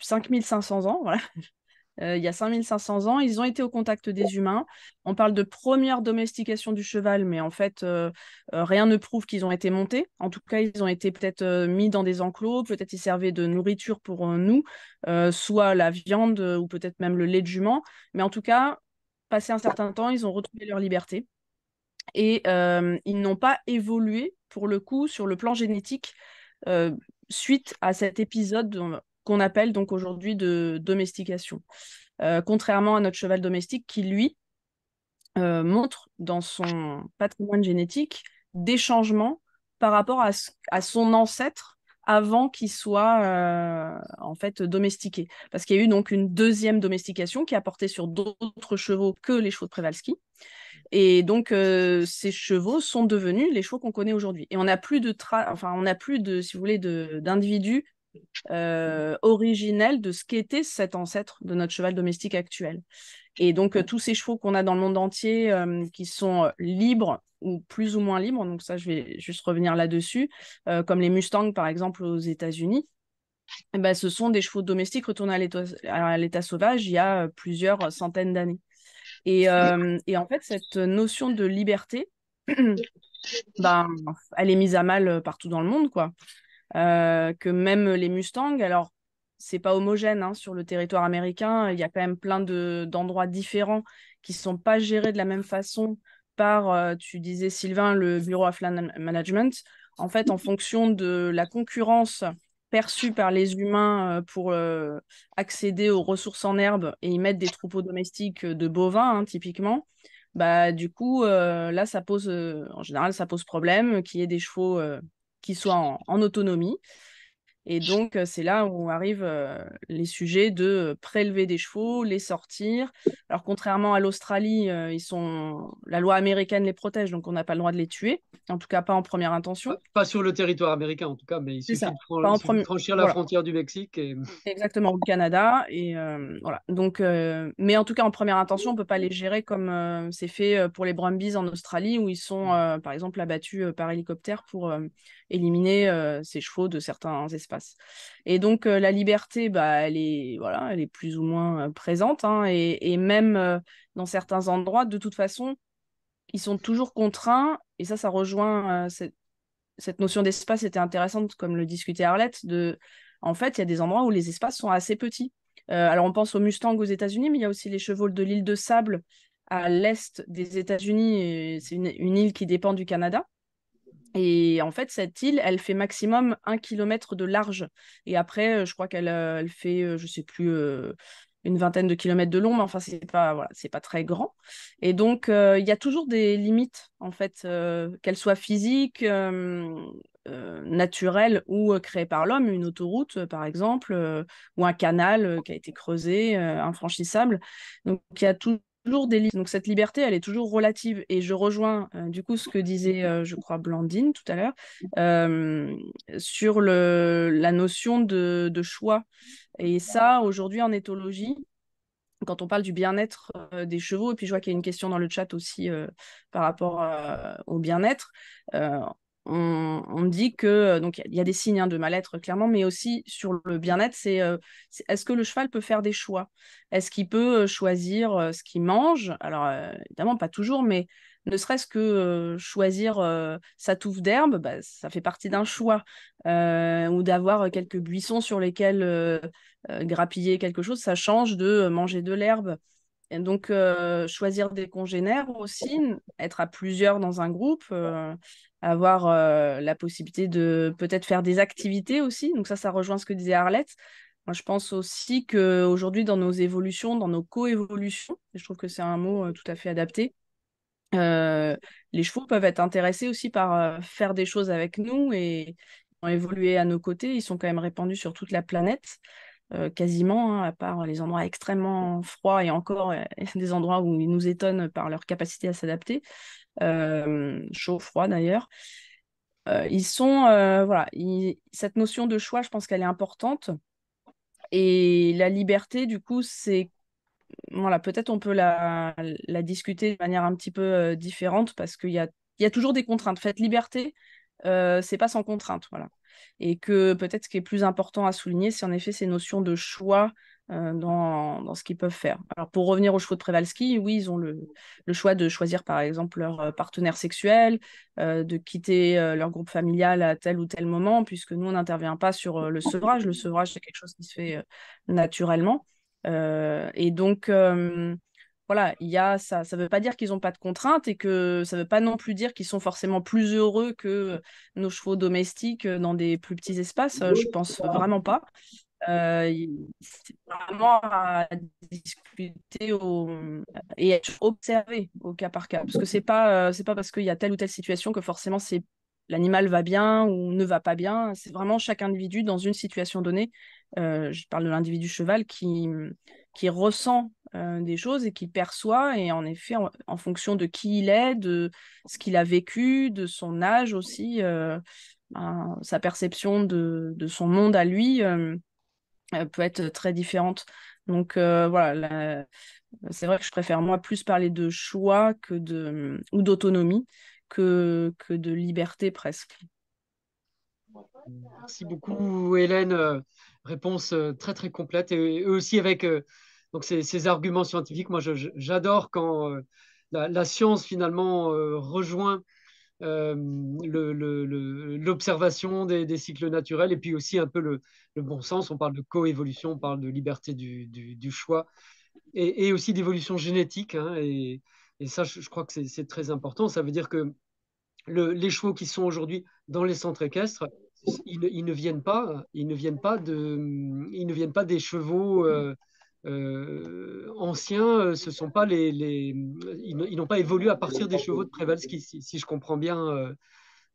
[SPEAKER 7] 5500 ans, voilà, euh, il y a 5500 ans. Ils ont été au contact des humains. On parle de première domestication du cheval, mais en fait, euh, euh, rien ne prouve qu'ils ont été montés. En tout cas, ils ont été peut-être mis dans des enclos, peut-être ils servaient de nourriture pour nous, soit la viande ou peut-être même le lait de jument. Mais en tout cas, passé un certain temps, ils ont retrouvé leur liberté. Et ils n'ont pas évolué, pour le coup, sur le plan génétique, suite à cet épisode qu'on appelle donc aujourd'hui de domestication. Euh, contrairement à notre cheval domestique qui, lui, euh, montre dans son patrimoine génétique des changements par rapport à, son ancêtre avant qu'il soit euh, en fait domestiqué. Parce qu'il y a eu donc une deuxième domestication qui a porté sur d'autres chevaux que les chevaux de Przewalski. Et donc, ces chevaux sont devenus les chevaux qu'on connaît aujourd'hui. Et on n'a plus de enfin, on n'a plus de, si vous voulez, d'individus euh, originel de ce qu'était cet ancêtre de notre cheval domestique actuel. Et donc, euh, tous ces chevaux qu'on a dans le monde entier euh, qui sont libres ou plus ou moins libres, donc ça, je vais juste revenir là-dessus, comme les Mustangs, par exemple, aux États-Unis, eh ben, ce sont des chevaux domestiques retournés à l'état sauvage il y a plusieurs centaines d'années. Et, et, en fait, cette notion de liberté, ben, elle est mise à mal partout dans le monde, quoi. Euh, que même les Mustangs, alors c'est pas homogène hein, sur le territoire américain, il y a quand même plein d'endroits différents qui sont pas gérés de la même façon par, euh, tu disais Sylvain, le Bureau of Land Management. En fait, en fonction de la concurrence perçue par les humains euh, pour accéder aux ressources en herbe et y mettre des troupeaux domestiques de bovins, hein, typiquement, bah, du coup, là, ça pose, en général, ça pose problème qu'il y ait des chevaux qui soient en, autonomie. Et donc, c'est là où arrivent les sujets de prélever des chevaux, les sortir. Alors, contrairement à l'Australie, ils sont... la loi américaine les protège, donc on n'a pas le droit de les tuer, en tout cas pas en première intention.
[SPEAKER 1] Pas, sur le territoire américain, en tout cas, mais il suffit, de, franchir la frontière du Mexique. Et...
[SPEAKER 7] Exactement, au Canada. Et voilà. Donc, mais en tout cas, en première intention, on ne peut pas les gérer comme c'est fait pour les Brumbies en Australie, où ils sont, par exemple, abattus par hélicoptère pour éliminer ces chevaux de certains espaces. Et donc la liberté, bah, elle est voilà, elle est plus ou moins présente, hein, et, même dans certains endroits, de toute façon, ils sont toujours contraints. Et ça, ça rejoint cette, notion d'espace était intéressante, comme le discutait Arlette. De, en fait, il y a des endroits où les espaces sont assez petits. alors on pense aux Mustangs aux États-Unis, mais il y a aussi les chevaux de l'île de Sable à l'est des États-Unis. C'est une île qui dépend du Canada. Et en fait, cette île, elle fait maximum un kilomètre de large. Et après, euh, je crois qu'elle euh, elle fait, euh, je sais plus, une vingtaine de kilomètres de long, mais enfin, c'est pas, voilà, pas très grand. Et donc, il y a toujours des limites, en fait, qu'elles soient physiques, naturelles ou créées par l'homme, une autoroute, par exemple, ou un canal qui a été creusé, infranchissable. Donc, il y a tout toujours Donc cette liberté, elle est toujours relative. Et je rejoins euh, du coup ce que disait, euh, je crois, Blandine tout à l'heure, euh, sur le, la notion de, de, choix. Et ça, aujourd'hui en éthologie, quand on parle du bien-être des chevaux, et puis je vois qu'il y a une question dans le chat aussi par rapport au bien-être, on, dit que euh, donc il y, a des signes hein, de mal-être clairement, mais aussi sur le bien-être, c'est euh, est-ce que le cheval peut faire des choix? Est-ce qu'il peut euh, choisir ce qu'il mange? Alors évidemment pas toujours, mais ne serait-ce que choisir sa touffe d'herbe, bah, ça fait partie d'un choix, ou d'avoir quelques buissons sur lesquels grappiller quelque chose, ça change de manger de l'herbe. Donc, choisir des congénères aussi, être à plusieurs dans un groupe, avoir euh, la possibilité de peut-être faire des activités aussi. Donc ça, ça rejoint ce que disait Arlette. Moi, je pense aussi qu'aujourd'hui, dans nos évolutions, dans nos coévolutions, je trouve que c'est un mot euh, tout à fait adapté, euh, les chevaux peuvent être intéressés aussi par faire des choses avec nous et ont évolué à nos côtés. Ils sont quand même répandus sur toute la planète. quasiment, hein, à part les endroits extrêmement froids et encore des endroits où ils nous étonnent par leur capacité à s'adapter. Euh, chaud, froid d'ailleurs. Euh, ils sont, euh, voilà, cette notion de choix, je pense qu'elle est importante. Et la liberté, du coup, c'est voilà, peut-être on peut la, discuter de manière un petit peu différente parce qu'il y a, y a toujours des contraintes. Faites liberté, c'est pas sans contrainte, voilà. Et que peut-être ce qui est plus important à souligner, c'est en effet ces notions de choix euh, dans, dans, ce qu'ils peuvent faire. Alors pour revenir aux chevaux de Przewalski, oui, ils ont le, le, choix de choisir par exemple leur euh, partenaire sexuel, euh, de quitter euh, leur groupe familial à tel ou tel moment, puisque nous, on n'intervient pas sur euh, le sevrage. Le sevrage, c'est quelque chose qui se fait naturellement. et donc, voilà, il y a ça. Ça ne veut pas dire qu'ils n'ont pas de contraintes et que ça ne veut pas non plus dire qu'ils sont forcément plus heureux que nos chevaux domestiques dans des plus petits espaces. Je pense vraiment pas. Euh, c'est vraiment à discuter au... et être observé au cas par cas. Parce que c'est pas, euh, pas parce qu'il y a telle ou telle situation que forcément c'est l'animal va bien ou ne va pas bien. C'est vraiment chaque individu dans une situation donnée. Euh, je parle de l'individu cheval qui, qui ressent des choses et qui perçoit. Et en effet, en, fonction de qui il est, de ce qu'il a vécu, de son âge aussi, ben, sa perception de, son monde à lui peut être très différente. Donc euh, voilà, c'est vrai que je préfère moi plus parler de choix que de ou d'autonomie que, que de liberté presque.
[SPEAKER 1] Merci beaucoup Hélène, euh, réponse euh, très très complète et aussi avec donc ces, arguments scientifiques. Moi j'adore quand la, science finalement rejoint l'observation des, cycles naturels et puis aussi un peu le, bon sens. On parle de coévolution, on parle de liberté du, choix et, aussi d'évolution génétique. Hein, et, ça, je, crois que c'est très important. Ça veut dire que le, les chevaux qui sont aujourd'hui dans les centres équestres, ils, ils, ne viennent pas, ils ne viennent pas de, ils ne viennent pas des chevaux. Euh, euh, anciens, euh, ce sont pas les, les... ils n'ont pas évolué à partir des chevaux de Przewalski, si, si, je comprends bien. Euh,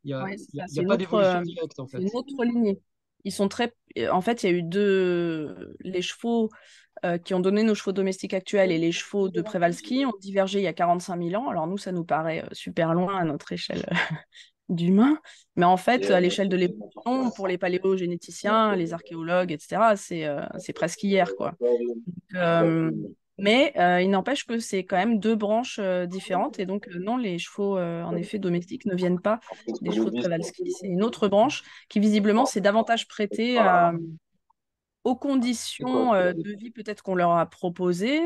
[SPEAKER 1] il n'y a, ouais, y a, y a pas d'évolution directe en fait.
[SPEAKER 7] une autre lignée. Ils sont très. En fait, il y a eu deux. Les chevaux euh, qui ont donné nos chevaux domestiques actuels et les chevaux de Przewalski ont divergé il y a 45 000 ans. Alors nous, ça nous paraît super loin à notre échelle d'humain. Mais en fait, à l'échelle de l'évolution, pour les paléogénéticiens, les archéologues, etc., c'est euh, presque hier. Quoi. Euh, mais euh, il n'empêche que c'est quand même deux branches euh, différentes. Et donc, non, les chevaux, en effet, domestiques ne viennent pas des chevaux de Przewalski. C'est une autre branche qui, visiblement, s'est davantage prêtée à, aux conditions de vie peut-être qu'on leur a proposées,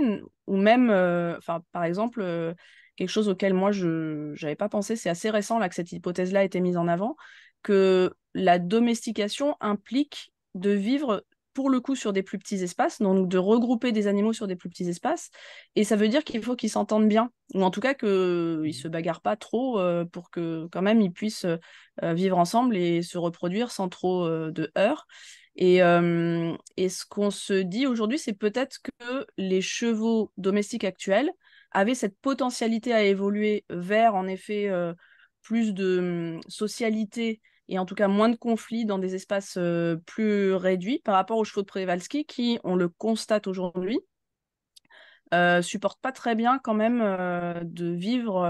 [SPEAKER 7] ou même, enfin, par exemple, quelque chose auquel moi je n'avais pas pensé, c'est assez récent là que cette hypothèse-là a été mise en avant, que la domestication implique de vivre pour le coup sur des plus petits espaces, donc de regrouper des animaux sur des plus petits espaces, et ça veut dire qu'il faut qu'ils s'entendent bien, ou en tout cas qu'ils ne se bagarrent pas trop euh, pour que quand même ils puissent euh, vivre ensemble et se reproduire sans trop euh, de heurts. Et, euh, et ce qu'on se dit aujourd'hui, c'est peut-être que les chevaux domestiques actuels avait cette potentialité à évoluer vers, en effet, euh, plus de hum, socialité et en tout cas moins de conflits dans des espaces euh, plus réduits par rapport aux chevaux de Przewalski qui, on le constate aujourd'hui, euh, supportent pas très bien quand même euh, de vivre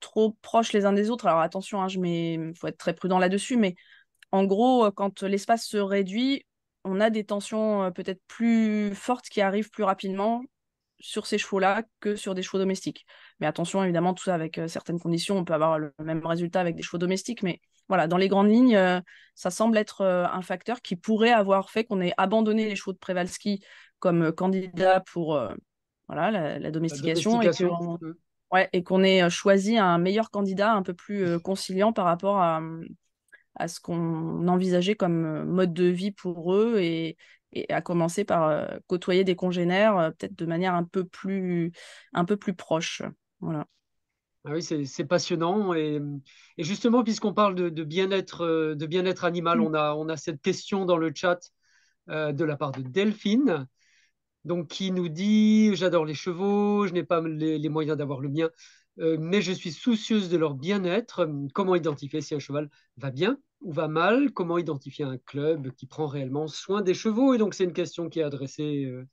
[SPEAKER 7] trop proches les uns des autres. Alors attention, hein, je il faut être très prudent là-dessus, mais en gros, quand l'espace se réduit, on a des tensions peut-être plus fortes qui arrivent plus rapidement sur ces chevaux-là que sur des chevaux domestiques. Mais attention, évidemment, tout ça avec euh, certaines conditions, on peut avoir le même résultat avec des chevaux domestiques, mais voilà, dans les grandes lignes, euh, ça semble être euh, un facteur qui pourrait avoir fait qu'on ait abandonné les chevaux de Przewalski comme candidat pour voilà, la, domestication, la domestication. et qu'on ouais, et qu'on ait choisi un meilleur candidat un peu plus conciliant par rapport à, à ce qu'on envisageait comme mode de vie pour eux et, et à commencer par euh, côtoyer des congénères euh, peut-être de manière un peu plus, un peu plus proche. Voilà.
[SPEAKER 1] Ah oui, c'est passionnant. Et, et justement, puisqu'on parle de, de bien-être euh, de bien animal, mmh. on, a, on a cette question dans le chat euh, de la part de Delphine, donc, qui nous dit J'adore les chevaux, je n'ai pas les, les moyens d'avoir le mien, mais je suis soucieuse de leur bien-être. Comment identifier si un cheval va bien ou va mal? Comment identifier un club qui prend réellement soin des chevaux? Et donc, c'est une question qui est adressée euh,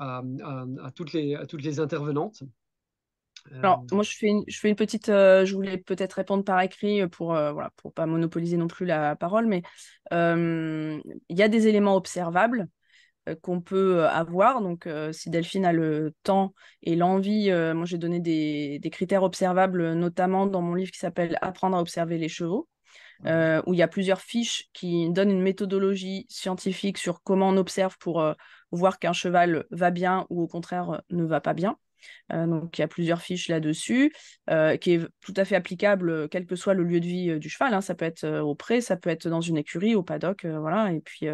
[SPEAKER 1] à, toutes les, intervenantes.
[SPEAKER 7] Euh, Alors, moi, je fais une, petite. Euh, je voulais peut-être répondre par écrit pour ne voilà, pour pas monopoliser non plus la parole, mais il y a des éléments observables qu'on peut avoir. Donc, si Delphine a le temps et l'envie, moi j'ai donné des, des, critères observables, notamment dans mon livre qui s'appelle Apprendre à observer les chevaux. où il y a plusieurs fiches qui donnent une méthodologie scientifique sur comment on observe pour voir qu'un cheval va bien ou au contraire ne va pas bien. Euh, donc il y a plusieurs fiches là-dessus, euh, qui est tout à fait applicable euh, quel que soit le lieu de vie du cheval. Hein. Ça peut être au pré, ça peut être dans une écurie, au paddock, voilà. Et puis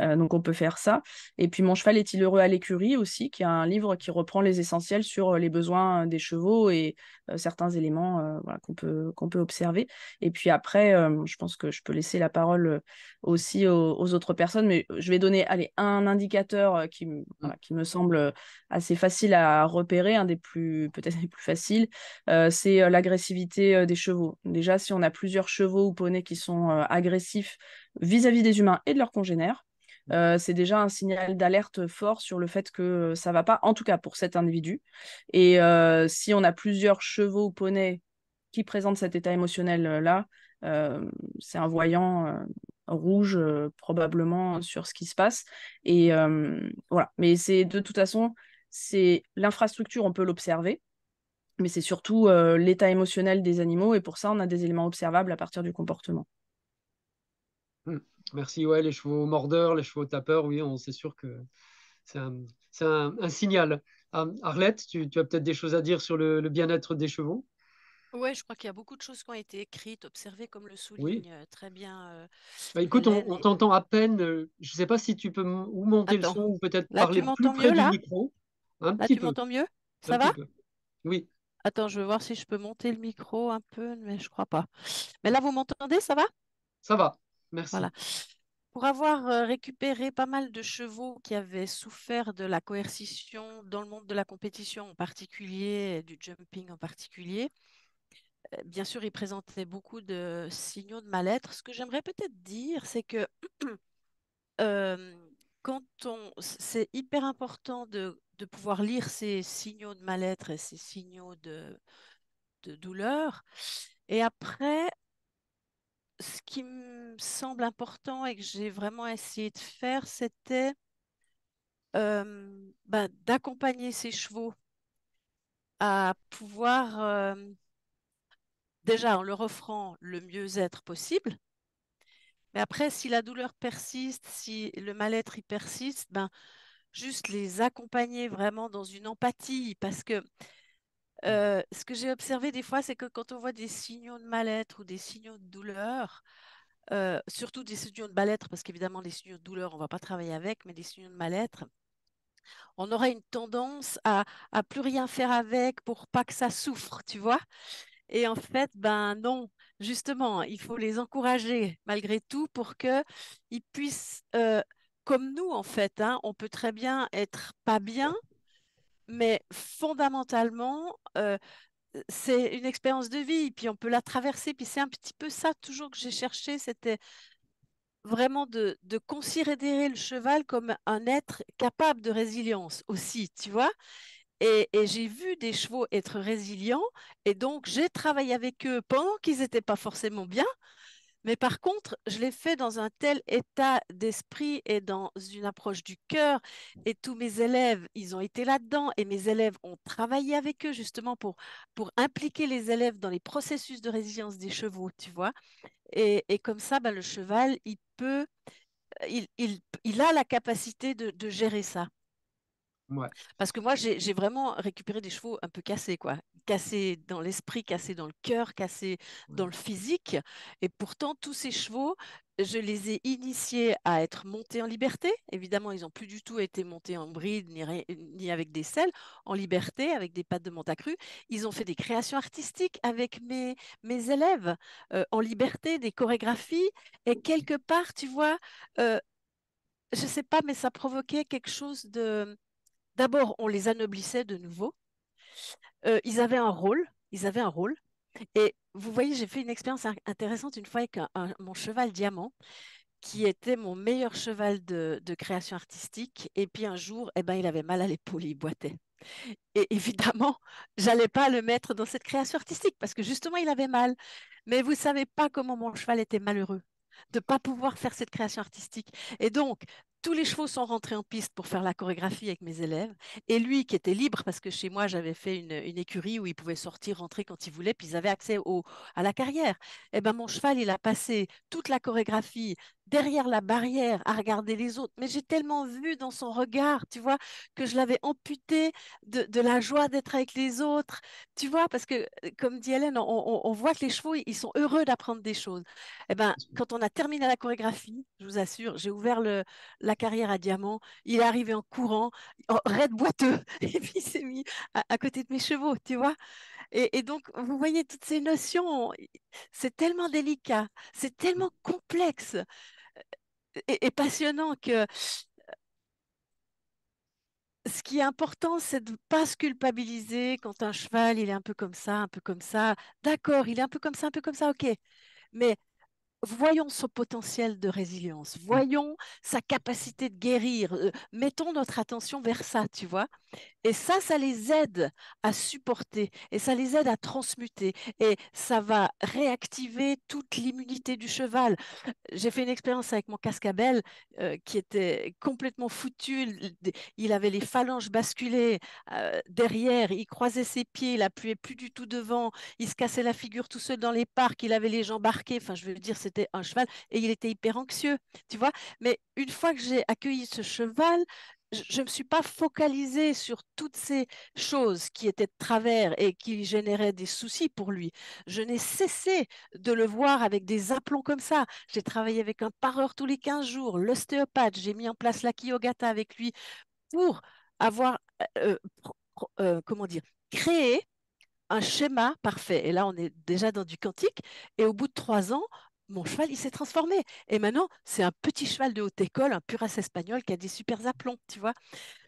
[SPEAKER 7] euh, donc on peut faire ça. Et puis Mon cheval est-il heureux à l'écurie aussi, qui est un livre qui reprend les essentiels sur euh, les besoins des chevaux et euh, certains éléments qu'on peut, qu'on peut observer. Et puis après, je pense que je peux laisser la parole aussi aux, autres personnes, mais je vais donner allez, un indicateur qui, qui me semble assez facile à repérer, un des plus peut-être les plus faciles, c'est l'agressivité des chevaux. Déjà, si on a plusieurs chevaux ou poneys qui sont agressifs vis à -vis des humains et de leurs congénères, euh, c'est déjà un signal d'alerte fort sur le fait que ça va pas, en tout cas pour cet individu. Et euh, si on a plusieurs chevaux ou poneys qui présentent cet état émotionnel-là, euh, c'est un voyant rouge probablement sur ce qui se passe. Et voilà. Mais c'est de toute façon, c'est l'infrastructure, on peut l'observer. Mais c'est surtout l'état émotionnel des animaux, et pour ça, on a des éléments observables à partir du comportement.
[SPEAKER 1] Mmh. Merci. Ouais, les chevaux mordeurs, les chevaux tapeurs, oui, on c'est sûr que c'est un, un, signal. Ah, Arlette, tu, as peut-être des choses à dire sur le, bien-être des chevaux?
[SPEAKER 2] Oui, je crois qu'il y a beaucoup de choses qui ont été écrites, observées, comme le souligne euh, très bien. Euh,
[SPEAKER 1] bah, écoute, on, t'entend à peine. Euh, je ne sais pas si tu peux ou monter le son ou peut-être parler plus près du micro.
[SPEAKER 2] Un là, tu m'entends mieux? Ça va?
[SPEAKER 1] Oui.
[SPEAKER 2] Attends, je vais voir si je peux monter le micro un peu, mais je crois pas. Mais là, vous m'entendez? Ça va?
[SPEAKER 1] Ça va. Merci.
[SPEAKER 2] Voilà. Pour avoir euh, récupéré pas mal de chevaux qui avaient souffert de la coercition dans le monde de la compétition en particulier, du jumping en particulier, euh, bien sûr, ils présentaient beaucoup de signaux de mal-être. Ce que j'aimerais peut-être dire, c'est que euh, quand on, c'est hyper important de, pouvoir lire ces signaux de mal-être et ces signaux de douleur. Et après, ce qui me semble important et que j'ai vraiment essayé de faire, c'était bah, d'accompagner ces chevaux à pouvoir, déjà en leur offrant le mieux-être possible, mais après, si la douleur persiste, si le mal-être y persiste, ben, juste les accompagner vraiment dans une empathie, parce que euh, ce que j'ai observé des fois, c'est que quand on voit des signaux de mal-être ou des signaux de douleur, surtout des signaux de mal-être, parce qu'évidemment, les signaux de douleur, on ne va pas travailler avec, mais des signaux de mal-être, on aura une tendance à, plus rien faire avec pour pas que ça souffre, tu vois? Et en fait, ben non, justement, il faut les encourager malgré tout pour qu'ils puissent, comme nous en fait, hein, on peut très bien être pas bien, mais fondamentalement, euh, c'est une expérience de vie, puis on peut la traverser, puis c'est un petit peu ça toujours que j'ai cherché, c'était vraiment de, de, considérer le cheval comme un être capable de résilience aussi, tu vois. Et, et j'ai vu des chevaux être résilients, et donc j'ai travaillé avec eux pendant qu'ils n'étaient pas forcément bien, mais par contre, je l'ai fait dans un tel état d'esprit et dans une approche du cœur. Et tous mes élèves, ils ont été là-dedans. Et mes élèves ont travaillé avec eux justement pour, pour impliquer les élèves dans les processus de résilience des chevaux, tu vois. Et, et comme ça, ben, le cheval, il peut, il, il, il a la capacité de, de gérer ça. Parce que moi, j'ai vraiment récupéré des chevaux un peu cassés, quoi. Cassés dans l'esprit, cassés dans le cœur, cassés dans le physique. Et pourtant, tous ces chevaux, je les ai initiés à être montés en liberté. Évidemment, ils n'ont plus du tout été montés en bride ni, ni, avec des selles, en liberté, avec des pattes de montacru. Ils ont fait des créations artistiques avec mes, mes élèves, euh, en liberté, des chorégraphies. Et quelque part, tu vois, euh, je ne sais pas, mais ça provoquait quelque chose de D'abord, on les anoblissait de nouveau. Euh, ils avaient un rôle, ils avaient un rôle. Et vous voyez, j'ai fait une expérience intéressante une fois avec mon cheval diamant, qui était mon meilleur cheval de, création artistique. Et puis un jour, eh ben, il avait mal à l'épaule, il boitait. Et évidemment, j'allais pas le mettre dans cette création artistique parce que justement, il avait mal. Mais vous savez pas comment mon cheval était malheureux de ne pas pouvoir faire cette création artistique. Et donc, tous les chevaux sont rentrés en piste pour faire la chorégraphie avec mes élèves. Et lui, qui était libre, parce que chez moi, j'avais fait une, écurie où il pouvait sortir, rentrer quand il voulait, puis ils avaient accès à la carrière. Eh ben, mon cheval, il a passé toute la chorégraphie derrière la barrière à regarder les autres. Mais j'ai tellement vu dans son regard, tu vois, que je l'avais amputé de, la joie d'être avec les autres. Tu vois, parce que, comme dit Hélène, on, voit que les chevaux, ils sont heureux d'apprendre des choses. Eh ben, quand on a terminé la chorégraphie, je vous assure, j'ai ouvert le, la carrière à diamant. Il est arrivé en courant, en raide boiteux, et puis il s'est mis à, côté de mes chevaux, tu vois. Et, donc, vous voyez toutes ces notions, c'est tellement délicat, c'est tellement complexe et, passionnant que ce qui est important, c'est de ne pas se culpabiliser quand un cheval, il est un peu comme ça, un peu comme ça. D'accord, il est un peu comme ça, un peu comme ça, ok. Mais voyons son potentiel de résilience, mmh. voyons sa capacité de guérir, euh, mettons notre attention vers ça, tu vois. Et ça, ça les aide à supporter et ça les aide à transmuter et ça va réactiver toute l'immunité du cheval. J'ai fait une expérience avec mon cascabel euh, qui était complètement foutu. Il avait les phalanges basculées euh, derrière, il croisait ses pieds, il appuyait plus du tout devant, il se cassait la figure tout seul dans les parcs, il avait les jambes barquées. Enfin, je veux dire, c'était un cheval et il était hyper anxieux, tu vois. Mais une fois que j'ai accueilli ce cheval, je ne me suis pas focalisée sur toutes ces choses qui étaient de travers et qui généraient des soucis pour lui. Je n'ai cessé de le voir avec des aplombs comme ça. J'ai travaillé avec un pareur tous les 15 jours, l'ostéopathe, j'ai mis en place la Kiyogata avec lui pour avoir, euh, euh, comment dire, créé un schéma parfait. Et là, on est déjà dans du quantique. Et au bout de trois ans, mon cheval, il s'est transformé. Et maintenant, c'est un petit cheval de haute école, un puras espagnol qui a des super aplombs, tu vois.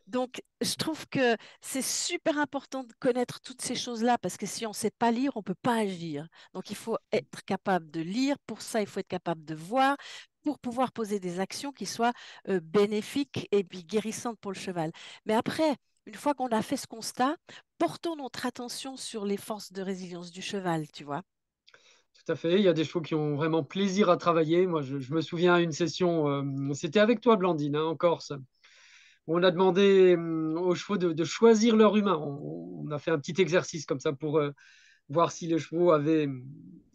[SPEAKER 2] Donc, je trouve que c'est super important de connaître toutes ces choses-là parce que si on ne sait pas lire, on ne peut pas agir. Donc, il faut être capable de lire. Pour ça, il faut être capable de voir pour pouvoir poser des actions qui soient euh, bénéfiques et puis guérissantes pour le cheval. Mais après, une fois qu'on a fait ce constat, portons notre attention sur les forces de résilience du cheval, tu vois.
[SPEAKER 1] Il y a des chevaux qui ont vraiment plaisir à travailler. Moi, je, me souviens à une session, euh, c'était avec toi, Blandine, hein, en Corse, où on a demandé euh, aux chevaux de, choisir leur humain. On, a fait un petit exercice comme ça pour euh, voir si les chevaux avaient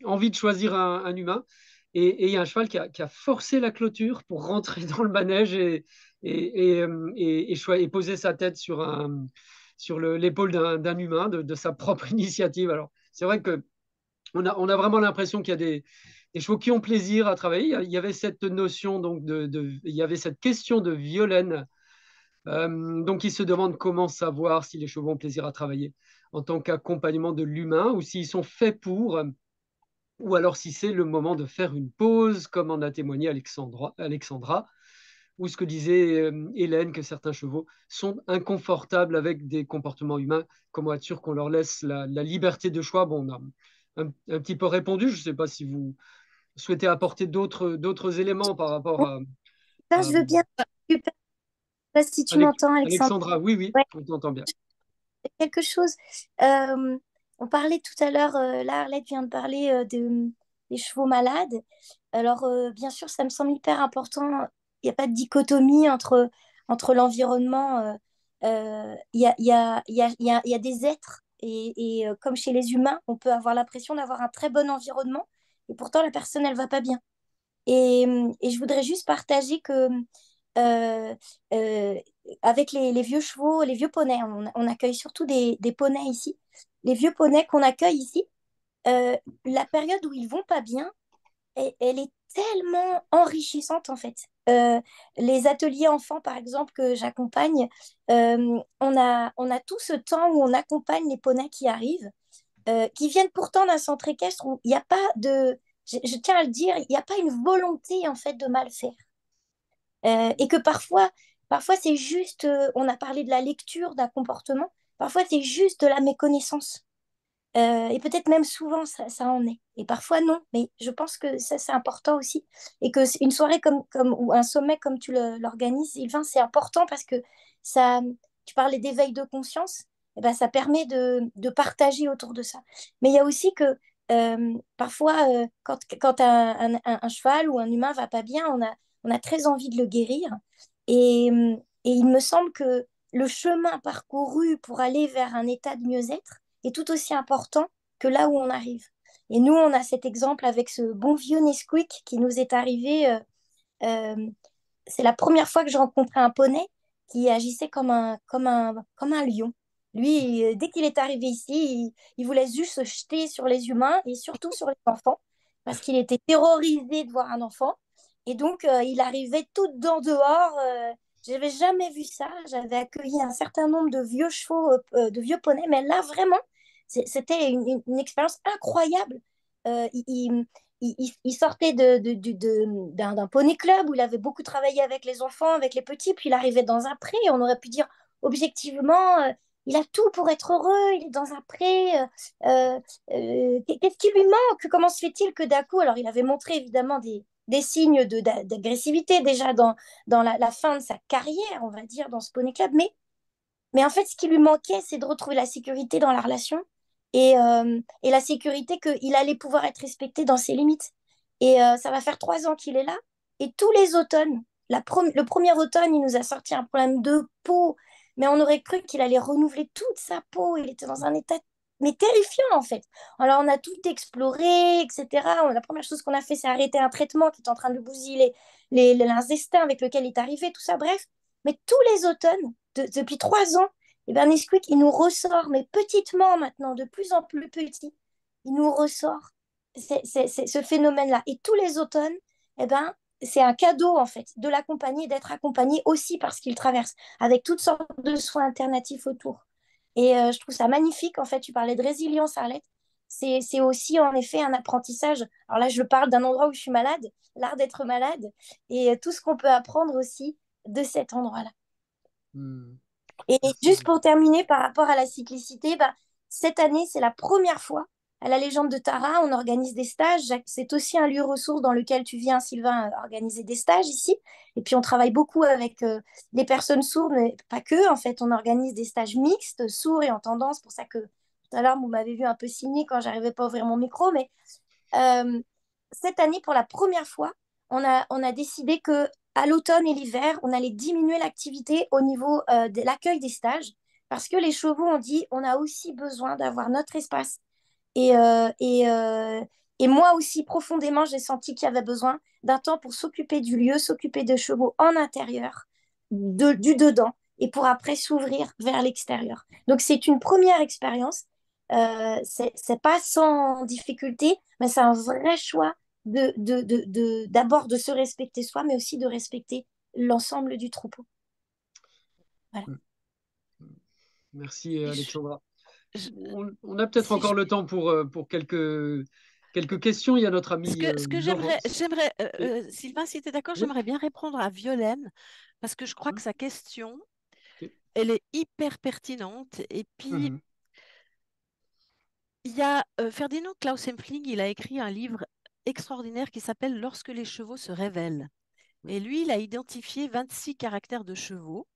[SPEAKER 1] envie de choisir un, humain. Et, il y a un cheval qui a, forcé la clôture pour rentrer dans le manège et, et, et poser sa tête sur, sur l'épaule d'un humain de, de, sa propre initiative. Alors, c'est vrai que on a, vraiment l'impression qu'il y a des, chevaux qui ont plaisir à travailler. Il y avait cette notion, donc, de, il y avait cette question de violaine. Euh, donc, il se demande comment savoir si les chevaux ont plaisir à travailler en tant qu'accompagnement de l'humain ou s'ils sont faits pour, ou alors si c'est le moment de faire une pause, comme en a témoigné Alexandra, ou ce que disait euh, Hélène, que certains chevaux sont inconfortables avec des comportements humains. Comment être sûr qu'on leur laisse la, liberté de choix Bon, un, petit peu répondu. Je ne sais pas si vous souhaitez apporter d'autres éléments par rapport à.
[SPEAKER 4] je veux bien. Je ne sais pas si tu m'entends,
[SPEAKER 1] Alexandra. Oui, oui, on t'entend bien.
[SPEAKER 4] Quelque chose. Euh, on parlait tout à l'heure, euh, là, Arlette vient de parler euh, de, des chevaux malades. Alors, bien sûr, ça me semble hyper important. Il n'y a pas de dichotomie entre, entre l'environnement. Il y a, y, a, y, a, y a des êtres et, euh, comme chez les humains, on peut avoir l'impression d'avoir un très bon environnement et pourtant la personne, elle va pas bien. Et, je voudrais juste partager que euh, euh, avec les, vieux chevaux, les vieux poneys, on, accueille surtout des, des, poneys ici. Les vieux poneys qu'on accueille ici, la période où ils vont pas bien, elle est tellement enrichissante en fait. Euh, les ateliers enfants, par exemple, que j'accompagne, euh, on, a, on a tout ce temps où on accompagne les poneys qui arrivent, euh, qui viennent pourtant d'un centre équestre où il n'y a pas de, je, tiens à le dire, il n'y a pas une volonté en fait de mal faire. et que parfois, parfois c'est juste, on a parlé de la lecture d'un comportement, parfois c'est juste de la méconnaissance. Euh, et peut-être même souvent, ça, en est. Et parfois, non. Mais je pense que ça, c'est important aussi. Et que une soirée comme, comme, ou un sommet comme tu l'organises, Sylvain, c'est important parce que ça, tu parlais d'éveil de conscience, et eh ben, ça permet de, de, partager autour de ça. Mais il y a aussi que euh, parfois, euh, quand, quand un, un, un, cheval ou un humain va pas bien, on a, on a très envie de le guérir. Et, et il me semble que le chemin parcouru pour aller vers un état de mieux-être est tout aussi important que là où on arrive. Et nous, on a cet exemple avec ce bon vieux Nesquik qui nous est arrivé. Euh, euh, c'est la première fois que j'ai rencontré un poney qui agissait comme un, comme un, comme un lion. Lui, euh, dès qu'il est arrivé ici, il, voulait juste se jeter sur les humains et surtout sur les enfants parce qu'il était terrorisé de voir un enfant. Et donc, il arrivait tout dedans dehors. Je n'avais jamais vu ça. J'avais accueilli un certain nombre de vieux chevaux, de vieux poneys, mais là, vraiment, c'était une, expérience incroyable. Euh, il, il, sortait d'un de, de, de, poney club où il avait beaucoup travaillé avec les enfants, avec les petits, puis il arrivait dans un pré. On aurait pu dire objectivement, euh, il a tout pour être heureux, il est dans un pré. Euh, qu'est-ce qui lui manque? Comment se fait-il que d'un coup, alors il avait montré évidemment des, des signes d'agressivité déjà dans, dans la, la, fin de sa carrière, on va dire, dans ce poney club, mais, mais en fait, ce qui lui manquait, c'est de retrouver la sécurité dans la relation et, euh, et la sécurité qu'il allait pouvoir être respecté dans ses limites. Et euh, ça va faire trois ans qu'il est là. Et tous les automnes, la le premier automne, il nous a sorti un problème de peau, mais on aurait cru qu'il allait renouveler toute sa peau. Il était dans un état mais terrifiant en fait. Alors on a tout exploré, etc. La première chose qu'on a fait, c'est arrêter un traitement qui est en train de bousiller les, les, avec lequel il est arrivé, tout ça, bref. Mais tous les automnes, depuis trois ans, et eh ben Nesquik, il nous ressort, mais petitement maintenant, de plus en plus petit, il nous ressort ce phénomène-là. Et tous les automnes, eh ben, c'est un cadeau en fait de l'accompagner, d'être accompagné aussi parce qu'il traverse, avec toutes sortes de soins alternatifs autour. Et euh, je trouve ça magnifique. En fait, tu parlais de résilience, Arlette. C'est aussi en effet un apprentissage. Alors là, je parle d'un endroit où je suis malade, l'art d'être malade, et euh, tout ce qu'on peut apprendre aussi de cet endroit-là. Hmm. Et juste pour terminer par rapport à la cyclicité, bah, cette année, c'est la première fois à la légende de Tara, on organise des stages. C'est aussi un lieu ressource dans lequel tu viens, Sylvain, organiser des stages ici. Et puis, on travaille beaucoup avec euh, des personnes sourdes, mais pas que. En fait, on organise des stages mixtes, sourds et en tendance. pour ça que tout à l'heure, vous m'avez vu un peu signer quand j'arrivais pas à ouvrir mon micro. Mais euh, cette année, pour la première fois, on a, on a décidé que à l'automne et l'hiver, on allait diminuer l'activité au niveau euh, de l'accueil des stages parce que les chevaux ont dit on a aussi besoin d'avoir notre espace. Et, euh, euh, et moi aussi, profondément, j'ai senti qu'il y avait besoin d'un temps pour s'occuper du lieu, s'occuper des chevaux en intérieur, du dedans, et pour après s'ouvrir vers l'extérieur. Donc c'est une première expérience. C'est pas sans difficulté, mais c'est un vrai choix de, de, de, d'abord de se respecter soi, mais aussi de respecter l'ensemble du troupeau. Voilà.
[SPEAKER 1] Merci Alexandra. On, a peut-être encore le temps pour, euh, pour quelques, quelques questions. Il y a notre ami.
[SPEAKER 2] Ce que, ce que j'aimerais, j'aimerais euh, euh, Sylvain, si tu es d'accord, j'aimerais bien répondre à Violaine, parce que je crois que sa question, elle est hyper pertinente. Et puis, mhm. il y a Ferdinand Klaus Empfling, il a écrit un livre extraordinaire qui s'appelle Lorsque les chevaux se révèlent. Et lui, il a identifié 26 caractères de chevaux.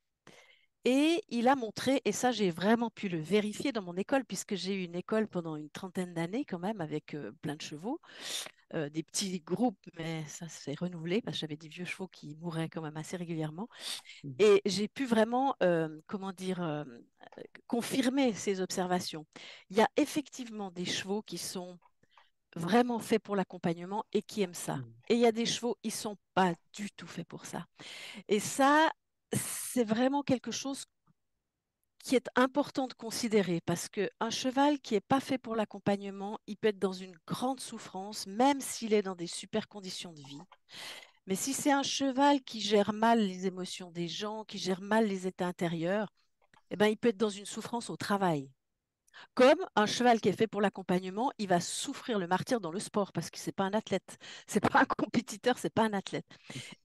[SPEAKER 2] Et il a montré, et ça j'ai vraiment pu le vérifier dans mon école, puisque j'ai eu une école pendant une trentaine d'années quand même, avec euh, plein de chevaux, euh, des petits groupes, mais ça s'est renouvelé, parce que j'avais des vieux chevaux qui mouraient quand même assez régulièrement. Mmh. Et j'ai pu vraiment, euh, comment dire, confirmer ces observations. Il y a effectivement des chevaux qui sont vraiment fait pour l'accompagnement et qui aiment ça. Mmh. Et il y a des chevaux, ils sont pas du tout faits pour ça. Et ça, c'est vraiment quelque chose qui est important de considérer parce qu'un cheval qui n'est pas fait pour l'accompagnement, il peut être dans une grande souffrance, même s'il est dans des super conditions de vie. Mais si c'est un cheval qui gère mal les émotions des gens, qui gère mal les états intérieurs, eh ben, il peut être dans une souffrance au travail. Comme un cheval qui est fait pour l'accompagnement, il va souffrir le martyr dans le sport parce que c'est pas un athlète, c'est pas un compétiteur, c'est pas un athlète.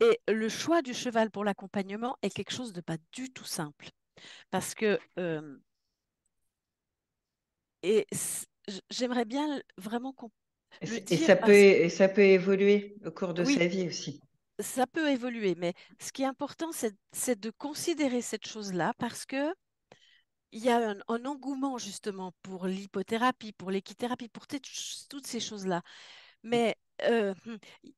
[SPEAKER 2] Et le choix du cheval pour l'accompagnement est quelque chose de pas du tout simple parce que euh, et j'aimerais bien vraiment qu'on
[SPEAKER 5] et, ça peut, et ça peut évoluer au cours de sa vie aussi.
[SPEAKER 2] Ça peut évoluer, mais ce qui est important, c'est de considérer cette chose-là parce que il y a un, engouement justement pour l'hypothérapie, pour l'équithérapie, pour toutes ces choses-là. Mais euh,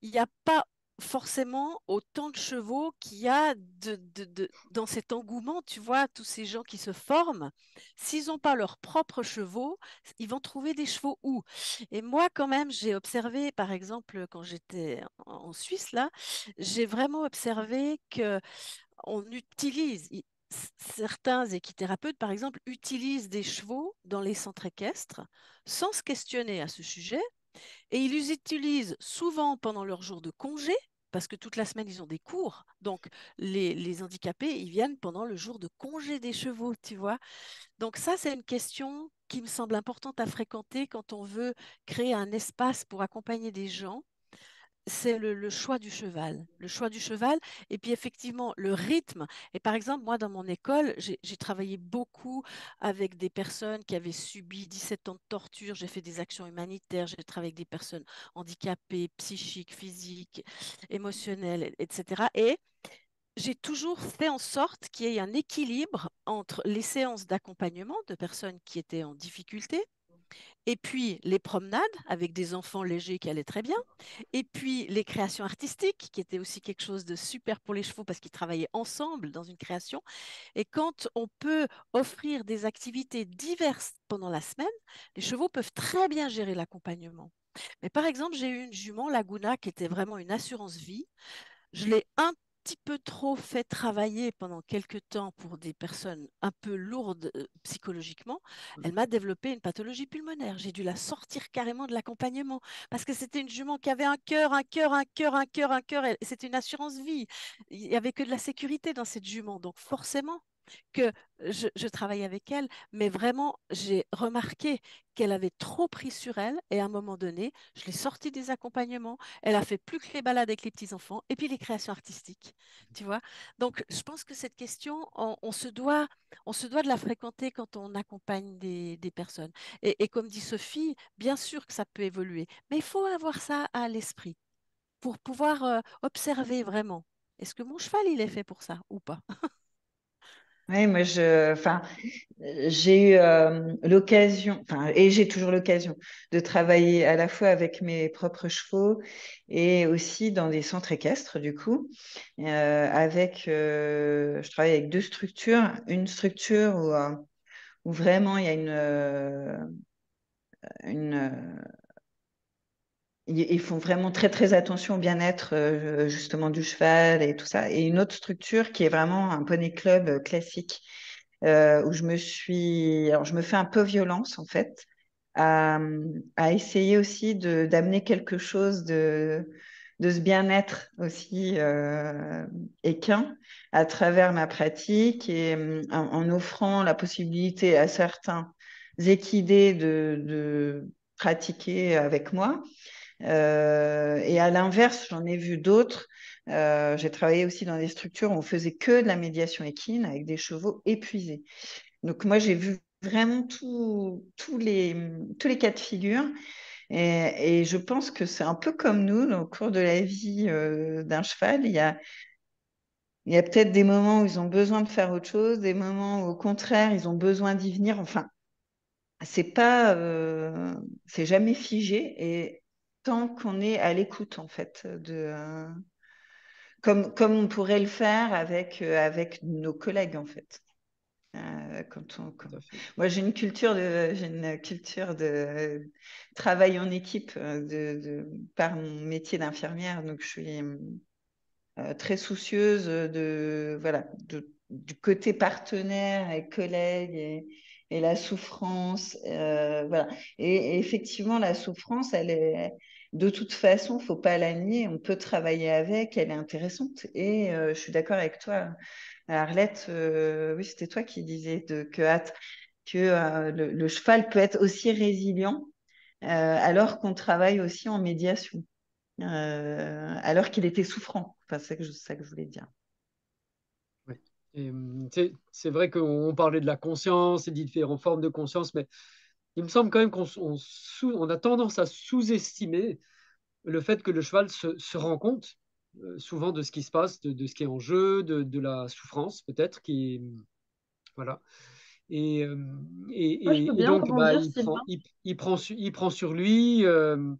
[SPEAKER 2] il n'y a pas forcément autant de chevaux qu'il y a de, de, dans cet engouement, tu vois, tous ces gens qui se forment, s'ils n'ont pas leurs propres chevaux, ils vont trouver des chevaux où? Et moi, quand même, j'ai observé, par exemple, quand j'étais en Suisse, là, j'ai vraiment observé que on utilise, certains équithérapeutes, par exemple, utilisent des chevaux dans les centres équestres sans se questionner à ce sujet et ils les utilisent souvent pendant leur jour de congé, parce que toute la semaine, ils ont des cours. Donc, les, handicapés, ils viennent pendant le jour de congé des chevaux, tu vois. Donc, ça, c'est une question qui me semble importante à fréquenter quand on veut créer un espace pour accompagner des gens c'est le, choix du cheval. Le choix du cheval, et puis effectivement, le rythme. Et par exemple, moi, dans mon école, j'ai travaillé beaucoup avec des personnes qui avaient subi 17 ans de torture. J'ai fait des actions humanitaires, j'ai travaillé avec des personnes handicapées, psychiques, physiques, émotionnelles, etc. Et j'ai toujours fait en sorte qu'il y ait un équilibre entre les séances d'accompagnement de personnes qui étaient en difficulté et puis les promenades avec des enfants légers qui allaient très bien, et puis les créations artistiques qui étaient aussi quelque chose de super pour les chevaux parce qu'ils travaillaient ensemble dans une création. Et quand on peut offrir des activités diverses pendant la semaine, les chevaux peuvent très bien gérer l'accompagnement. Mais par exemple, j'ai eu une jument, Laguna, qui était vraiment une assurance vie. Je l'ai un petit peu trop fait travailler pendant quelques temps pour des personnes un peu lourdes euh, psychologiquement, mmh. elle m'a développé une pathologie pulmonaire. J'ai dû la sortir carrément de l'accompagnement parce que c'était une jument qui avait un cœur, un cœur, un cœur, un cœur, un cœur. C'était une assurance vie. Il n'y avait que de la sécurité dans cette jument. Donc forcément, que je, travaille avec elle, mais vraiment, j'ai remarqué qu'elle avait trop pris sur elle et à un moment donné, je l'ai sortie des accompagnements. Elle a fait plus que les balades avec les petits-enfants et puis les créations artistiques, tu vois. Donc, je pense que cette question, on, se, doit, de la fréquenter quand on accompagne des, des personnes. Et, et, comme dit Sophie, bien sûr que ça peut évoluer, mais il faut avoir ça à l'esprit pour pouvoir euh, observer vraiment. Est-ce que mon cheval, il est fait pour ça ou pas?
[SPEAKER 5] Oui, moi, je, enfin, j'ai eu euh, l'occasion, enfin, et j'ai toujours l'occasion de travailler à la fois avec mes propres chevaux et aussi dans des centres équestres, du coup, euh, avec, euh, je travaille avec deux structures. Une structure où, où vraiment il y a une, une ils font vraiment très très attention au bien-être euh, justement du cheval et tout ça. Et une autre structure qui est vraiment un poney club euh, classique euh, où je me suis, alors je me fais un peu violence en fait à, essayer aussi d'amener quelque chose de de ce bien-être aussi équin à travers ma pratique et en, en, offrant la possibilité à certains équidés de, de pratiquer avec moi euh, et à l'inverse, j'en ai vu d'autres. Euh, j'ai travaillé aussi dans des structures où on faisait que de la médiation équine avec des chevaux épuisés. Donc moi, j'ai vu vraiment tous les, tous les cas de figure. Et, je pense que c'est un peu comme nous, au cours de la vie euh, d'un cheval, il y a, il y a peut-être des moments où ils ont besoin de faire autre chose, des moments où au contraire, ils ont besoin d'y venir. Enfin, c'est pas, euh, c'est jamais figé. Et tant qu'on est à l'écoute, en fait, de, euh, comme, comme on pourrait le faire avec, euh, avec nos collègues, en fait. Euh, quand on, Moi, j'ai une culture de, j'ai une culture de travail en équipe de, de par mon métier d'infirmière, donc je suis très soucieuse de, voilà, de, du côté partenaire et collègue et, et la souffrance, voilà. Et, et, effectivement, la souffrance, elle est, de toute façon, faut pas la nier. On peut travailler avec. Elle est intéressante. Et euh, je suis d'accord avec toi, Arlette. Euh, oui, c'était toi qui disais que, que euh, le, cheval peut être aussi résilient alors qu'on travaille aussi en médiation, alors qu'il était souffrant. Enfin, c'est ça que je voulais dire.
[SPEAKER 1] Hum, c'est vrai qu'on parlait de la conscience et différentes formes de conscience, mais il me semble quand même qu'on on, a tendance à sous-estimer le fait que le cheval se, rend compte euh, souvent de ce qui se passe, de, ce qui est en jeu, de, la souffrance peut-être, qui voilà. Et, euh, et, donc, bah, il, prend, il, prend, il, prend, sur lui. Euh,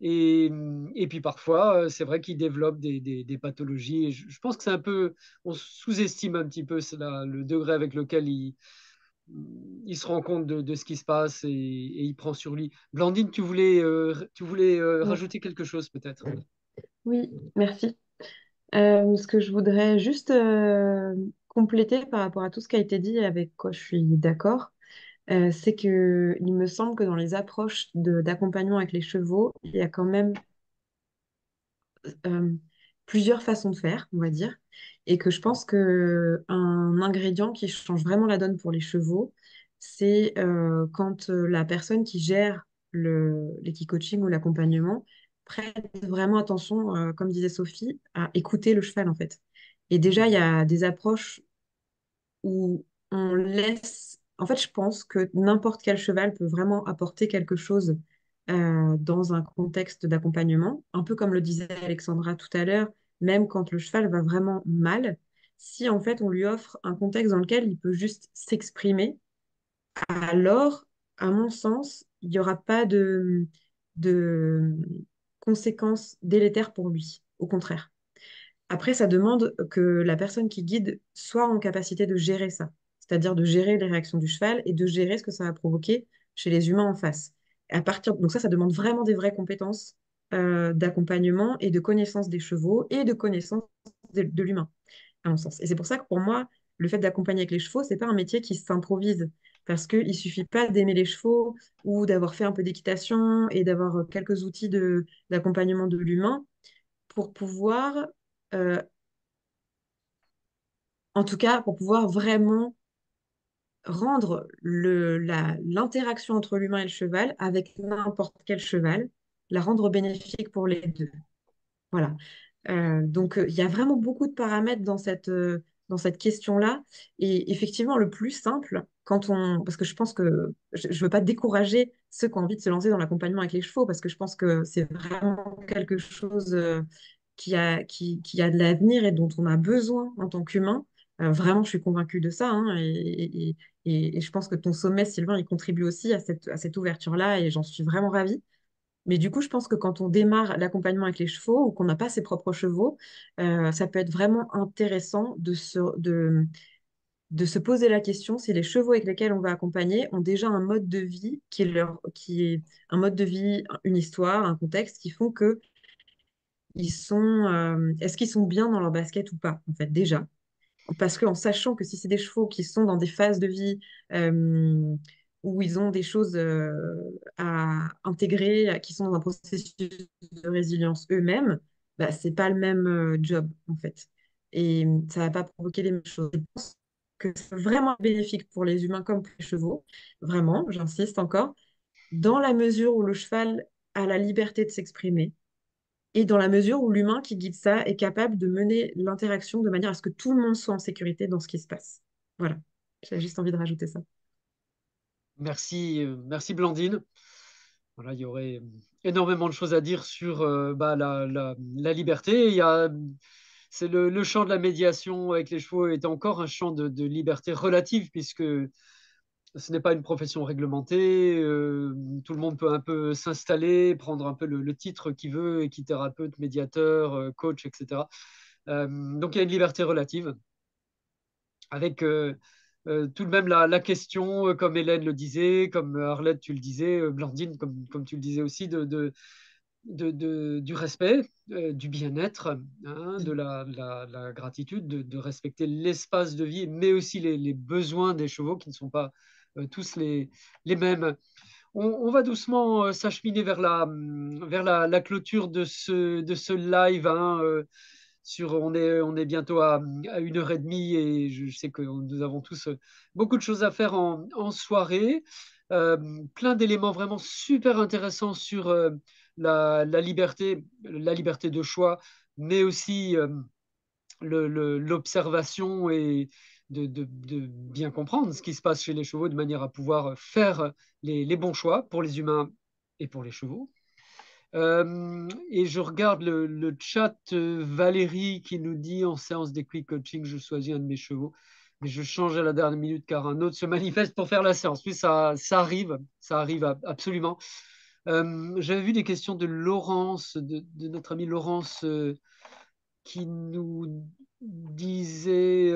[SPEAKER 1] Et, et puis parfois, c'est vrai qu'ils développent des, des, pathologies. Je, pense que c'est un peu, on sous-estime un petit peu le degré avec lequel ils il se rend compte de, ce qui se passe et, il prend sur lui. Blandine, tu voulais, euh, tu voulais euh, rajouter quelque chose peut-être?
[SPEAKER 3] Oui, merci. Euh, ce que je voudrais juste compléter par rapport à tout ce qui a été dit, avec quoi je suis d'accord, c'est que il me semble que dans les approches d'accompagnement avec les chevaux, il y a quand même plusieurs façons de faire, on va dire et que je pense que un ingrédient qui change vraiment la donne pour les chevaux, c'est euh, quand euh, la personne qui gère l'équicoaching ou l'accompagnement prête vraiment attention, euh, comme disait Sophie, à écouter le cheval en fait. Et déjà, il y a des approches où on laisse. En fait, je pense que n'importe quel cheval peut vraiment apporter quelque chose dans un contexte d'accompagnement, un peu comme le disait Alexandra tout à l'heure même quand le cheval va vraiment mal, si en fait on lui offre un contexte dans lequel il peut juste s'exprimer, alors, à mon sens, il n'y aura pas de, de conséquences délétères pour lui. Au contraire. Après, ça demande que la personne qui guide soit en capacité de gérer ça, c'est-à-dire de gérer les réactions du cheval et de gérer ce que ça va provoquer chez les humains en face. à partir... Donc ça, ça demande vraiment des vraies compétences euh, d'accompagnement et de connaissance des chevaux et de connaissance de, l'humain, à mon sens. Et c'est pour ça que pour moi, le fait d'accompagner avec les chevaux, c'est pas un métier qui s'improvise parce qu'il suffit pas d'aimer les chevaux ou d'avoir fait un peu d'équitation et d'avoir quelques outils d'accompagnement de, l'humain pour pouvoir, euh, en tout cas, pour pouvoir vraiment rendre l'interaction entre l'humain et le cheval avec n'importe quel cheval la rendre bénéfique pour les deux. Voilà. Euh, donc, euh, il y a vraiment beaucoup de paramètres dans cette, euh, dans cette question-là. Et effectivement, le plus simple, quand on, parce que je pense que je ne veux pas décourager ceux qui ont envie de se lancer dans l'accompagnement avec les chevaux, parce que je pense que c'est vraiment quelque chose qui, a, qui, a de l'avenir et dont on a besoin en tant qu'humain. vraiment, je suis convaincue de ça. Hein, et, je pense que ton sommet, Sylvain, il contribue aussi à cette, à cette ouverture-là et j'en suis vraiment ravie. Mais du coup, je pense que quand on démarre l'accompagnement avec les chevaux ou qu'on n'a pas ses propres chevaux, euh, ça peut être vraiment intéressant de se, poser la question si les chevaux avec lesquels on va accompagner ont déjà un mode de vie qui est, leur, qui est un mode de vie, une histoire, un contexte qui font que ils sont, euh, est-ce qu'ils sont bien dans leur basket ou pas, en fait, déjà? Parce qu'en sachant que si c'est des chevaux qui sont dans des phases de vie euh, où ils ont des choses euh, à intégrer, qui sont dans un processus de résilience eux-mêmes, bah, ce n'est pas le même euh, job, en fait. Et ça ne va pas provoquer les mêmes choses. Je pense que c'est vraiment bénéfique pour les humains comme pour les chevaux, vraiment, j'insiste encore, dans la mesure où le cheval a la liberté de s'exprimer et dans la mesure où l'humain qui guide ça est capable de mener l'interaction de manière à ce que tout le monde soit en sécurité dans ce qui se passe. Voilà, j'ai juste envie de rajouter ça.
[SPEAKER 1] Merci, euh, merci Blandine. Voilà, il y aurait énormément de choses à dire sur euh, bah, la, liberté. Il y a, c'est le, champ de la médiation avec les chevaux est encore un champ de, liberté relative puisque ce n'est pas une profession réglementée. Euh, tout le monde peut un peu s'installer, prendre un peu le, titre qu'il veut, équithérapeute, médiateur, coach, etc. donc il y a une liberté relative avec euh, tout de même la, question, euh, comme Hélène le disait, comme Arlette, tu le disais, euh, Blandine, comme, comme tu le disais aussi, de, de, de, du respect, du bien-être, hein, de la, gratitude, de, respecter l'espace de vie, mais aussi les, besoins des chevaux qui ne sont pas tous les, les mêmes. On, on, va doucement s'acheminer vers, la, vers la, clôture de ce, de ce live. Hein, on, est, on est bientôt à, une heure et demie et je, sais que nous avons tous euh, beaucoup de choses à faire en, soirée. Euh, plein d'éléments vraiment super intéressants sur euh, la, liberté, la liberté de choix, mais aussi l'observation et de, bien comprendre ce qui se passe chez les chevaux de manière à pouvoir faire les bons choix pour les humains et pour les chevaux. Euh, et je regarde le, chat euh, Valérie qui nous dit en séance d'équipe coaching, je choisis un de mes chevaux, mais je change à la dernière minute car un autre se manifeste pour faire la séance. Oui, ça, ça arrive, ça arrive absolument. J'avais vu des questions de Laurence, de, notre amie Laurence, qui nous disait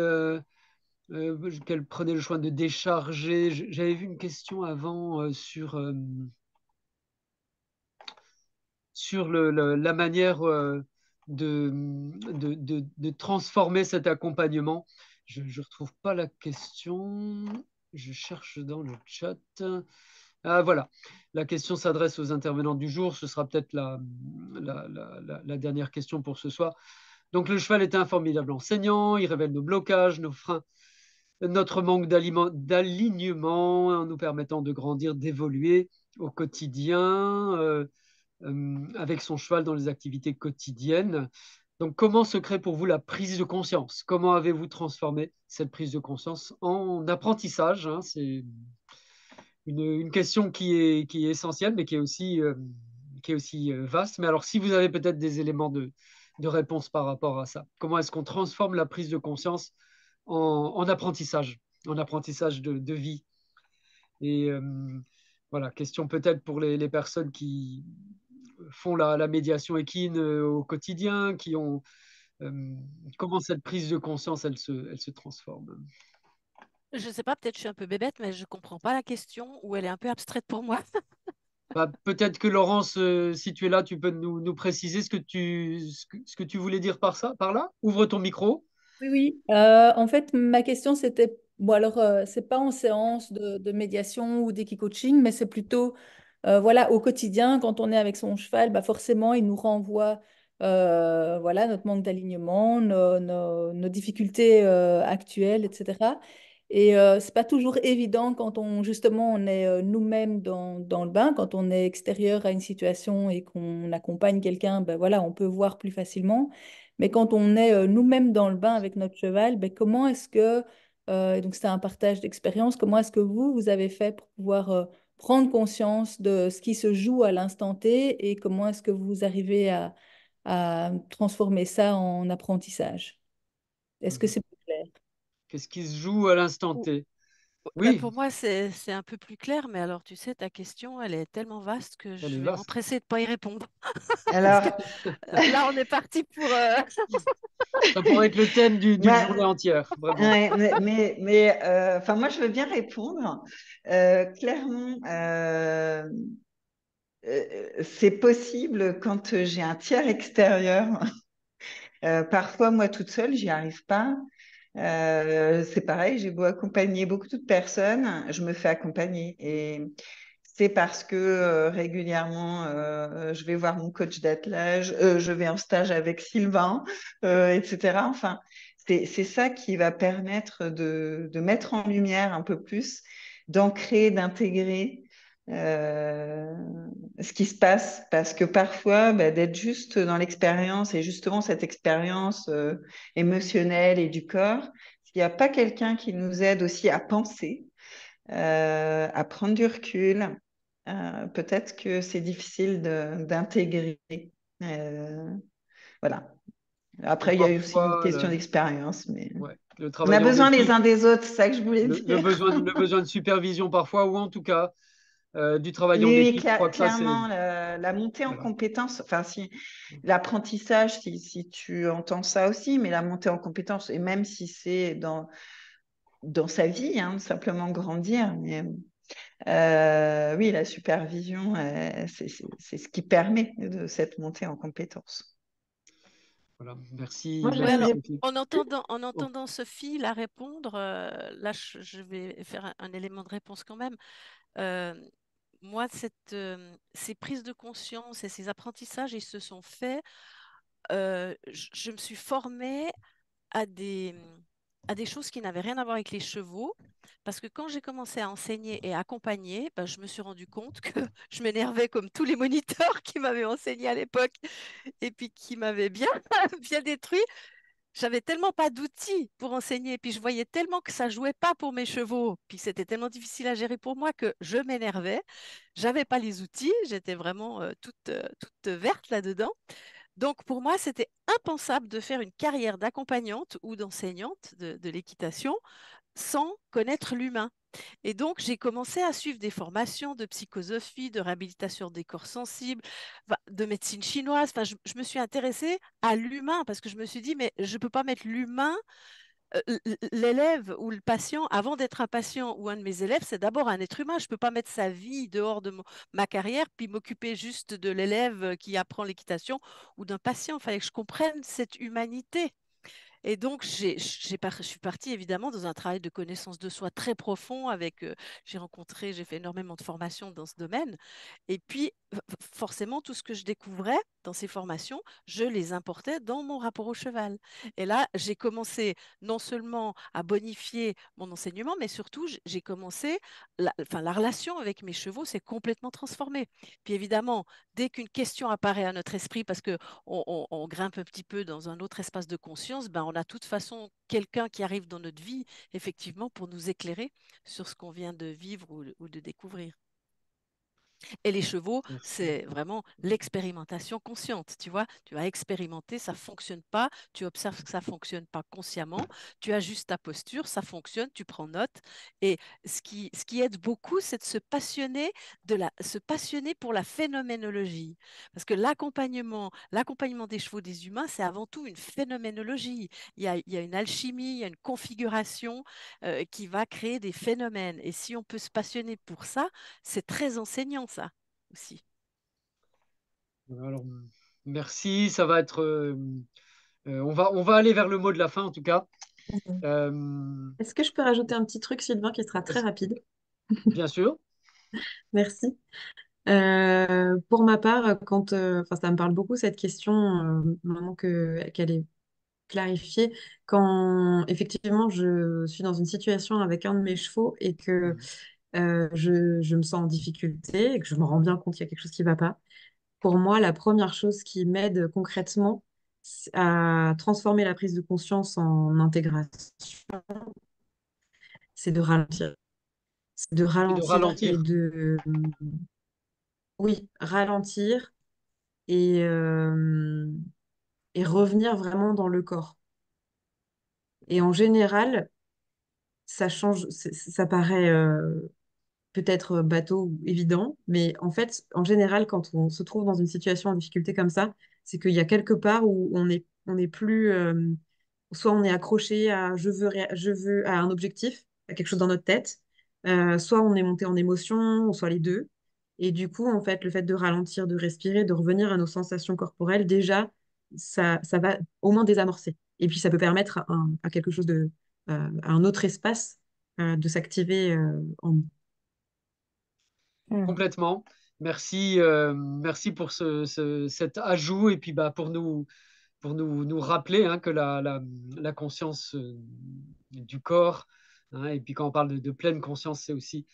[SPEAKER 1] qu'elle prenait le choix de décharger. J'avais vu une question avant sur sur la manière euh, de, transformer cet accompagnement. Je ne retrouve pas la question. Je cherche dans le chat. Ah, voilà, la question s'adresse aux intervenants du jour. Ce sera peut-être la, dernière question pour ce soir. Donc, le cheval est un formidable enseignant. Il révèle nos blocages, nos freins, notre manque d'alignement en nous permettant de grandir, d'évoluer au quotidien. Euh, avec son cheval dans les activités quotidiennes. Donc, comment se crée pour vous la prise de conscience? Comment avez-vous transformé cette prise de conscience en apprentissage hein? C'est une, question qui est, essentielle, mais qui est aussi, euh, euh, vaste. Mais alors, si vous avez peut-être des éléments de, réponse par rapport à ça, comment est-ce qu'on transforme la prise de conscience en, apprentissage, en apprentissage de, vie? Et voilà, question peut-être pour les personnes qui, font la, médiation équine euh, au quotidien, qui ont euh, comment cette prise de conscience, elle se, elle se transforme?
[SPEAKER 2] Je ne sais pas, peut-être je suis un peu bébête, mais je ne comprends pas la question ou elle est un peu abstraite pour moi.
[SPEAKER 1] Bah, peut-être que Laurence, euh, si tu es là, tu peux nous, nous préciser ce que, tu, ce que, tu voulais dire par, ça, par là? Ouvre ton micro.
[SPEAKER 8] Oui, oui. en fait, ma question, c'était, bon alors, ce n'est pas en séance de, de médiation ou d'équi-coaching, mais c'est plutôt euh, voilà, au quotidien, quand on est avec son cheval, bah forcément, il nous renvoie euh, voilà, notre manque d'alignement, nos, difficultés euh, actuelles, etc. Et ce c'est pas toujours évident quand on justement on est nous-mêmes dans, le bain, quand on est extérieur à une situation et qu'on accompagne quelqu'un, ben voilà, on peut voir plus facilement. Mais quand on est nous-mêmes dans le bain avec notre cheval, ben comment est-ce que, donc c'est un partage d'expérience, comment est-ce que vous, vous avez fait pour pouvoir prendre conscience de ce qui se joue à l'instant T et comment est-ce que vous arrivez à, transformer ça en apprentissage. Est-ce que mhm. c'est plus clair?
[SPEAKER 1] Qu'est-ce qui se joue à l'instant T?
[SPEAKER 2] Bah, pour moi, c'est un peu plus clair, mais alors tu sais, ta question, elle est tellement vaste que je vais m'empresser de ne pas y répondre. Alors, là, on est parti pour. Euh,
[SPEAKER 1] ça pourrait être le thème d'une journée entière.
[SPEAKER 5] mais, mais, euh, moi, je veux bien répondre. Euh, clairement, c'est possible quand j'ai un tiers extérieur. parfois, moi, toute seule, j'y arrive pas. Euh, c'est pareil, j'ai beau accompagner beaucoup de personnes, je me fais accompagner. Et c'est parce que euh, régulièrement, euh, je vais voir mon coach d'attelage, je vais en stage avec Sylvain, etc. Enfin, c'est ça qui va permettre de, de, mettre en lumière un peu plus, d'ancrer, d'intégrer euh, ce qui se passe parce que parfois bah, d'être juste dans l'expérience et justement cette expérience euh, émotionnelle et du corps, s'il n'y a pas quelqu'un qui nous aide aussi à penser, euh, à prendre du recul, peut-être que c'est difficile d'intégrer. voilà. Après, il y a aussi une question d'expérience, mais on a besoin les uns des autres, c'est ça que je voulais dire.
[SPEAKER 1] Le besoin, le besoin de supervision parfois, ou en tout cas euh, du travail en équipe.
[SPEAKER 5] Oui, clairement, la, montée en compétence, enfin, si l'apprentissage, si, si, tu entends ça aussi, mais la montée en compétence, et même si c'est dans, dans sa vie, hein, simplement grandir, mais euh, oui, la supervision, euh, c'est ce qui permet de cette montée en compétence.
[SPEAKER 1] Voilà, merci.
[SPEAKER 2] en entendant, en entendant Sophie la répondre, là, je, vais faire un, élément de réponse quand même moi, cette, ces prises de conscience et ces apprentissages, ils se sont faits. je, me suis formée à des, à choses qui n'avaient rien à voir avec les chevaux. Parce que quand j'ai commencé à enseigner et accompagner, ben, je me suis rendu compte que je m'énervais comme tous les moniteurs qui m'avaient enseigné à l'époque et puis qui m'avaient bien détruit j'avais tellement pas d'outils pour enseigner, puis je voyais tellement que ça jouait pas pour mes chevaux, puis c'était tellement difficile à gérer pour moi que je m'énervais. J'avais pas les outils, j'étais vraiment euh, toute, euh, toute verte là-dedans. Donc pour moi, c'était impensable de faire une carrière d'accompagnante ou d'enseignante de, l'équitation sans connaître l'humain. Et donc, j'ai commencé à suivre des formations de psychosophie, de réhabilitation des corps sensibles, de médecine chinoise. Enfin, je, me suis intéressée à l'humain parce que je me suis dit, mais je ne peux pas mettre l'humain euh, l'élève ou le patient, avant d'être un patient ou un de mes élèves, c'est d'abord un être humain. Je ne peux pas mettre sa vie dehors de ma carrière puis m'occuper juste de l'élève qui apprend l'équitation ou d'un patient. Il fallait que je comprenne cette humanité. Et donc, j'ai, je suis partie évidemment dans un travail de connaissance de soi très profond. Avec, j'ai rencontré, j'ai fait énormément de formations dans ce domaine. Et puis, forcément, tout ce que je découvrais dans ces formations, je les importais dans mon rapport au cheval. Et là, j'ai commencé non seulement à bonifier mon enseignement, mais surtout, j'ai commencé, la, enfin, la relation avec mes chevaux s'est complètement transformée. Puis évidemment, dès qu'une question apparaît à notre esprit, parce qu'on on, grimpe un petit peu dans un autre espace de conscience, ben, on a de toute façon quelqu'un qui arrive dans notre vie, effectivement, pour nous éclairer sur ce qu'on vient de vivre ou de découvrir. Et les chevaux, c'est vraiment l'expérimentation consciente. Tu vois, tu vas expérimenter, ça fonctionne pas, tu observes que ça fonctionne pas consciemment, tu ajustes ta posture, ça fonctionne, tu prends note. Et ce qui, ce qui aide beaucoup, c'est de se passionner, de la, se passionner pour la phénoménologie. Parce que l'accompagnement, l'accompagnement des chevaux des humains, c'est avant tout une phénoménologie. Il y a, il y a une alchimie, il y a une configuration euh, qui va créer des phénomènes. Et si on peut se passionner pour ça, c'est très enseignant ça aussi.
[SPEAKER 1] Alors, merci, ça va être. Euh, euh, on, va, on va aller vers le mot de la fin en tout cas.
[SPEAKER 3] Mhm. Euh, Est-ce que je peux rajouter un petit truc, Sylvain, qui sera très rapide?
[SPEAKER 1] Bien sûr.
[SPEAKER 3] Merci. pour ma part, quand, enfin, ça me parle beaucoup cette question, maintenant que, qu'elle est clarifiée, quand effectivement je suis dans une situation avec un de mes chevaux et que mhm. Euh, je, me sens en difficulté et que je me rends bien compte qu'il y a quelque chose qui ne va pas, pour moi, la première chose qui m'aide concrètement à transformer la prise de conscience en intégration, c'est de ralentir. C'est de ralentir. de Oui, ralentir et, euh, et revenir vraiment dans le corps. Et en général, ça change, ça paraît euh, peut-être euh, bateau ou évident, mais en fait, en général, quand on se trouve dans une situation en difficulté comme ça, c'est qu'il y a quelque part où on est, on plus, euh, soit on est accroché à je veux, je veux à un objectif, à quelque chose dans notre tête, euh, soit on est monté en émotion, soit les deux. Et du coup, en fait, le fait de ralentir, de respirer, de revenir à nos sensations corporelles, déjà, ça, ça va au moins désamorcer. Et puis, ça peut permettre à, à quelque chose de, à un autre espace de s'activer en
[SPEAKER 1] Mm. Complètement. Merci, euh, merci pour ce, cet ajout et puis bah, pour nous, pour nous, nous rappeler hein, que la, la, conscience euh, du corps, hein, et puis quand on parle de, pleine conscience, c'est aussi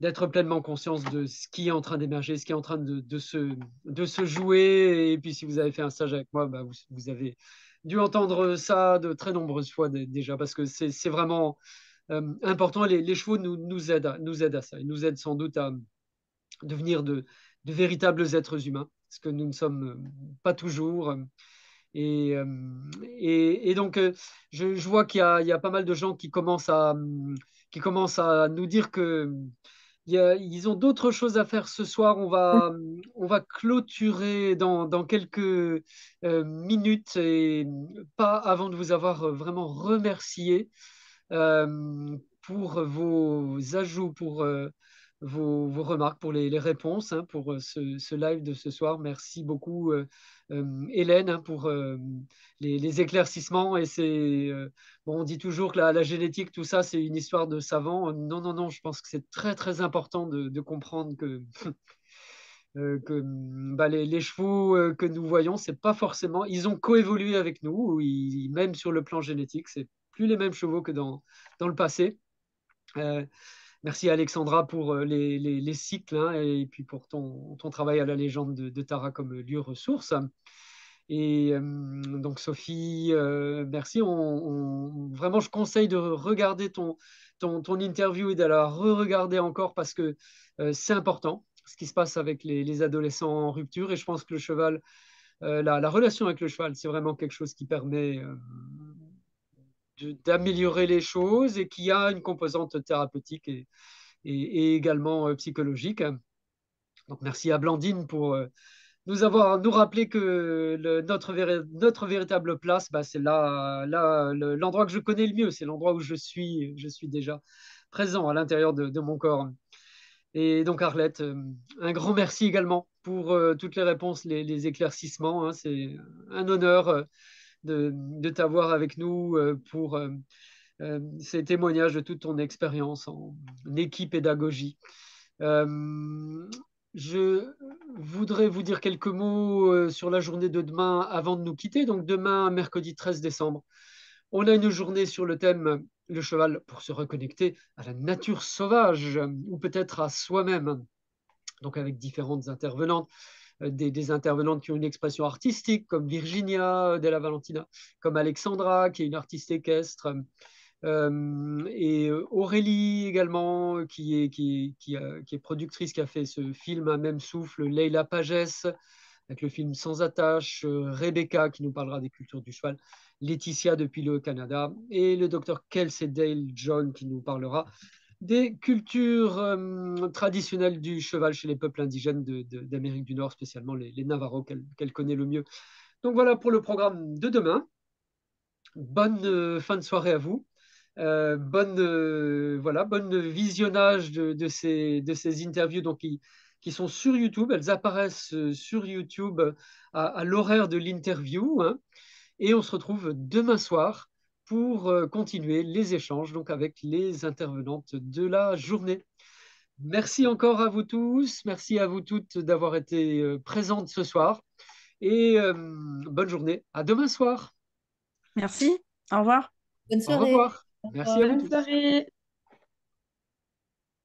[SPEAKER 1] d'être pleinement conscience de ce qui est en train d'émerger, ce qui est en train de, de, se, de se jouer. Et puis si vous avez fait un stage avec moi, bah, vous, vous, avez dû entendre ça de très nombreuses fois déjà, parce que c'est vraiment euh, important. Les, les, chevaux nous, nous, aident nous aident à ça. Ils nous aident sans doute à devenir de, de, véritables êtres humains, ce que nous ne sommes euh, pas toujours. Et, euh, et, et donc, euh, je, je vois qu'il y, y, a pas mal de gens qui commencent à, qui commencent à nous dire que ils ont d'autres choses à faire ce soir. On va, on va clôturer dans, dans quelques minutes et pas avant de vous avoir vraiment remercié pour vos ajouts, pour vos, remarques, pour les, réponses, hein, pour euh, ce, live de ce soir. Merci beaucoup, euh, euh, Hélène, hein, pour les, éclaircissements. Et c'est, bon, on dit toujours que la, génétique, tout ça, c'est une histoire de savants. Non, non, non, je pense que c'est très, très important de, comprendre que. que bah, les, chevaux que nous voyons, c'est pas forcément. Ils ont coévolué avec nous, même sur le plan génétique, c'est plus les mêmes chevaux que dans, dans le passé. Merci Alexandra pour euh, les, cycles hein, et puis pour ton, travail à la légende de, Tara comme lieu ressource. Et euh, donc Sophie, euh, merci. Vraiment, je conseille de regarder ton, ton, interview et de la re-regarder encore parce que c'est important ce qui se passe avec les, adolescents en rupture. Et je pense que le cheval, la, relation avec le cheval, c'est vraiment quelque chose qui permet d'améliorer les choses et qui a une composante thérapeutique et, et, également psychologique. Donc merci à Blandine pour nous avoir nous rappeler que notre, notre véritable place, bah, c'est là, là l'endroit que je connais le mieux, c'est l'endroit où je suis, je suis déjà présent à l'intérieur de, mon corps. Et donc Arlette, un grand merci également pour toutes les réponses, les, les éclaircissements. Hein. c'est un honneur de, t'avoir avec nous pour ces témoignages de toute ton expérience en équipe pédagogie. Je voudrais vous dire quelques mots euh, sur la journée de demain avant de nous quitter. Donc demain, mercredi 13 décembre, on a une journée sur le thème le cheval pour se reconnecter à la nature sauvage ou peut-être à soi-même. Donc avec différentes intervenantes, euh, des, des, intervenantes qui ont une expression artistique comme Virginia Della Valentina, comme Alexandra qui est une artiste équestre, euh, et euh, Aurélie également, qui est, productrice, qui a fait ce film à même souffle, Leila Pagès, avec le film Sans attache, euh, Rebecca, qui nous parlera des cultures du cheval, Laetitia depuis le Canada, et le docteur Kelsey Dale John, qui nous parlera des cultures euh, traditionnelles du cheval chez les peuples indigènes d'Amérique du Nord, spécialement les, Navarros qu'elle connaît le mieux. Donc voilà pour le programme de demain. Bonne fin de soirée à vous. Euh, bonne, euh, voilà, bonne visionnage de, ces, de ces interviews donc, qui, qui sont sur YouTube. Elles apparaissent euh, sur YouTube à, à l'horaire de l'interview. Hein, et on se retrouve demain soir pour continuer les échanges donc, avec les intervenantes de la journée. Merci encore à vous tous. Merci à vous toutes d'avoir été présentes ce soir. Et bonne journée. À demain soir.
[SPEAKER 7] Merci. Au revoir.
[SPEAKER 8] Bonne soirée.
[SPEAKER 1] Au revoir. Merci à vous.
[SPEAKER 3] Bonne soirée.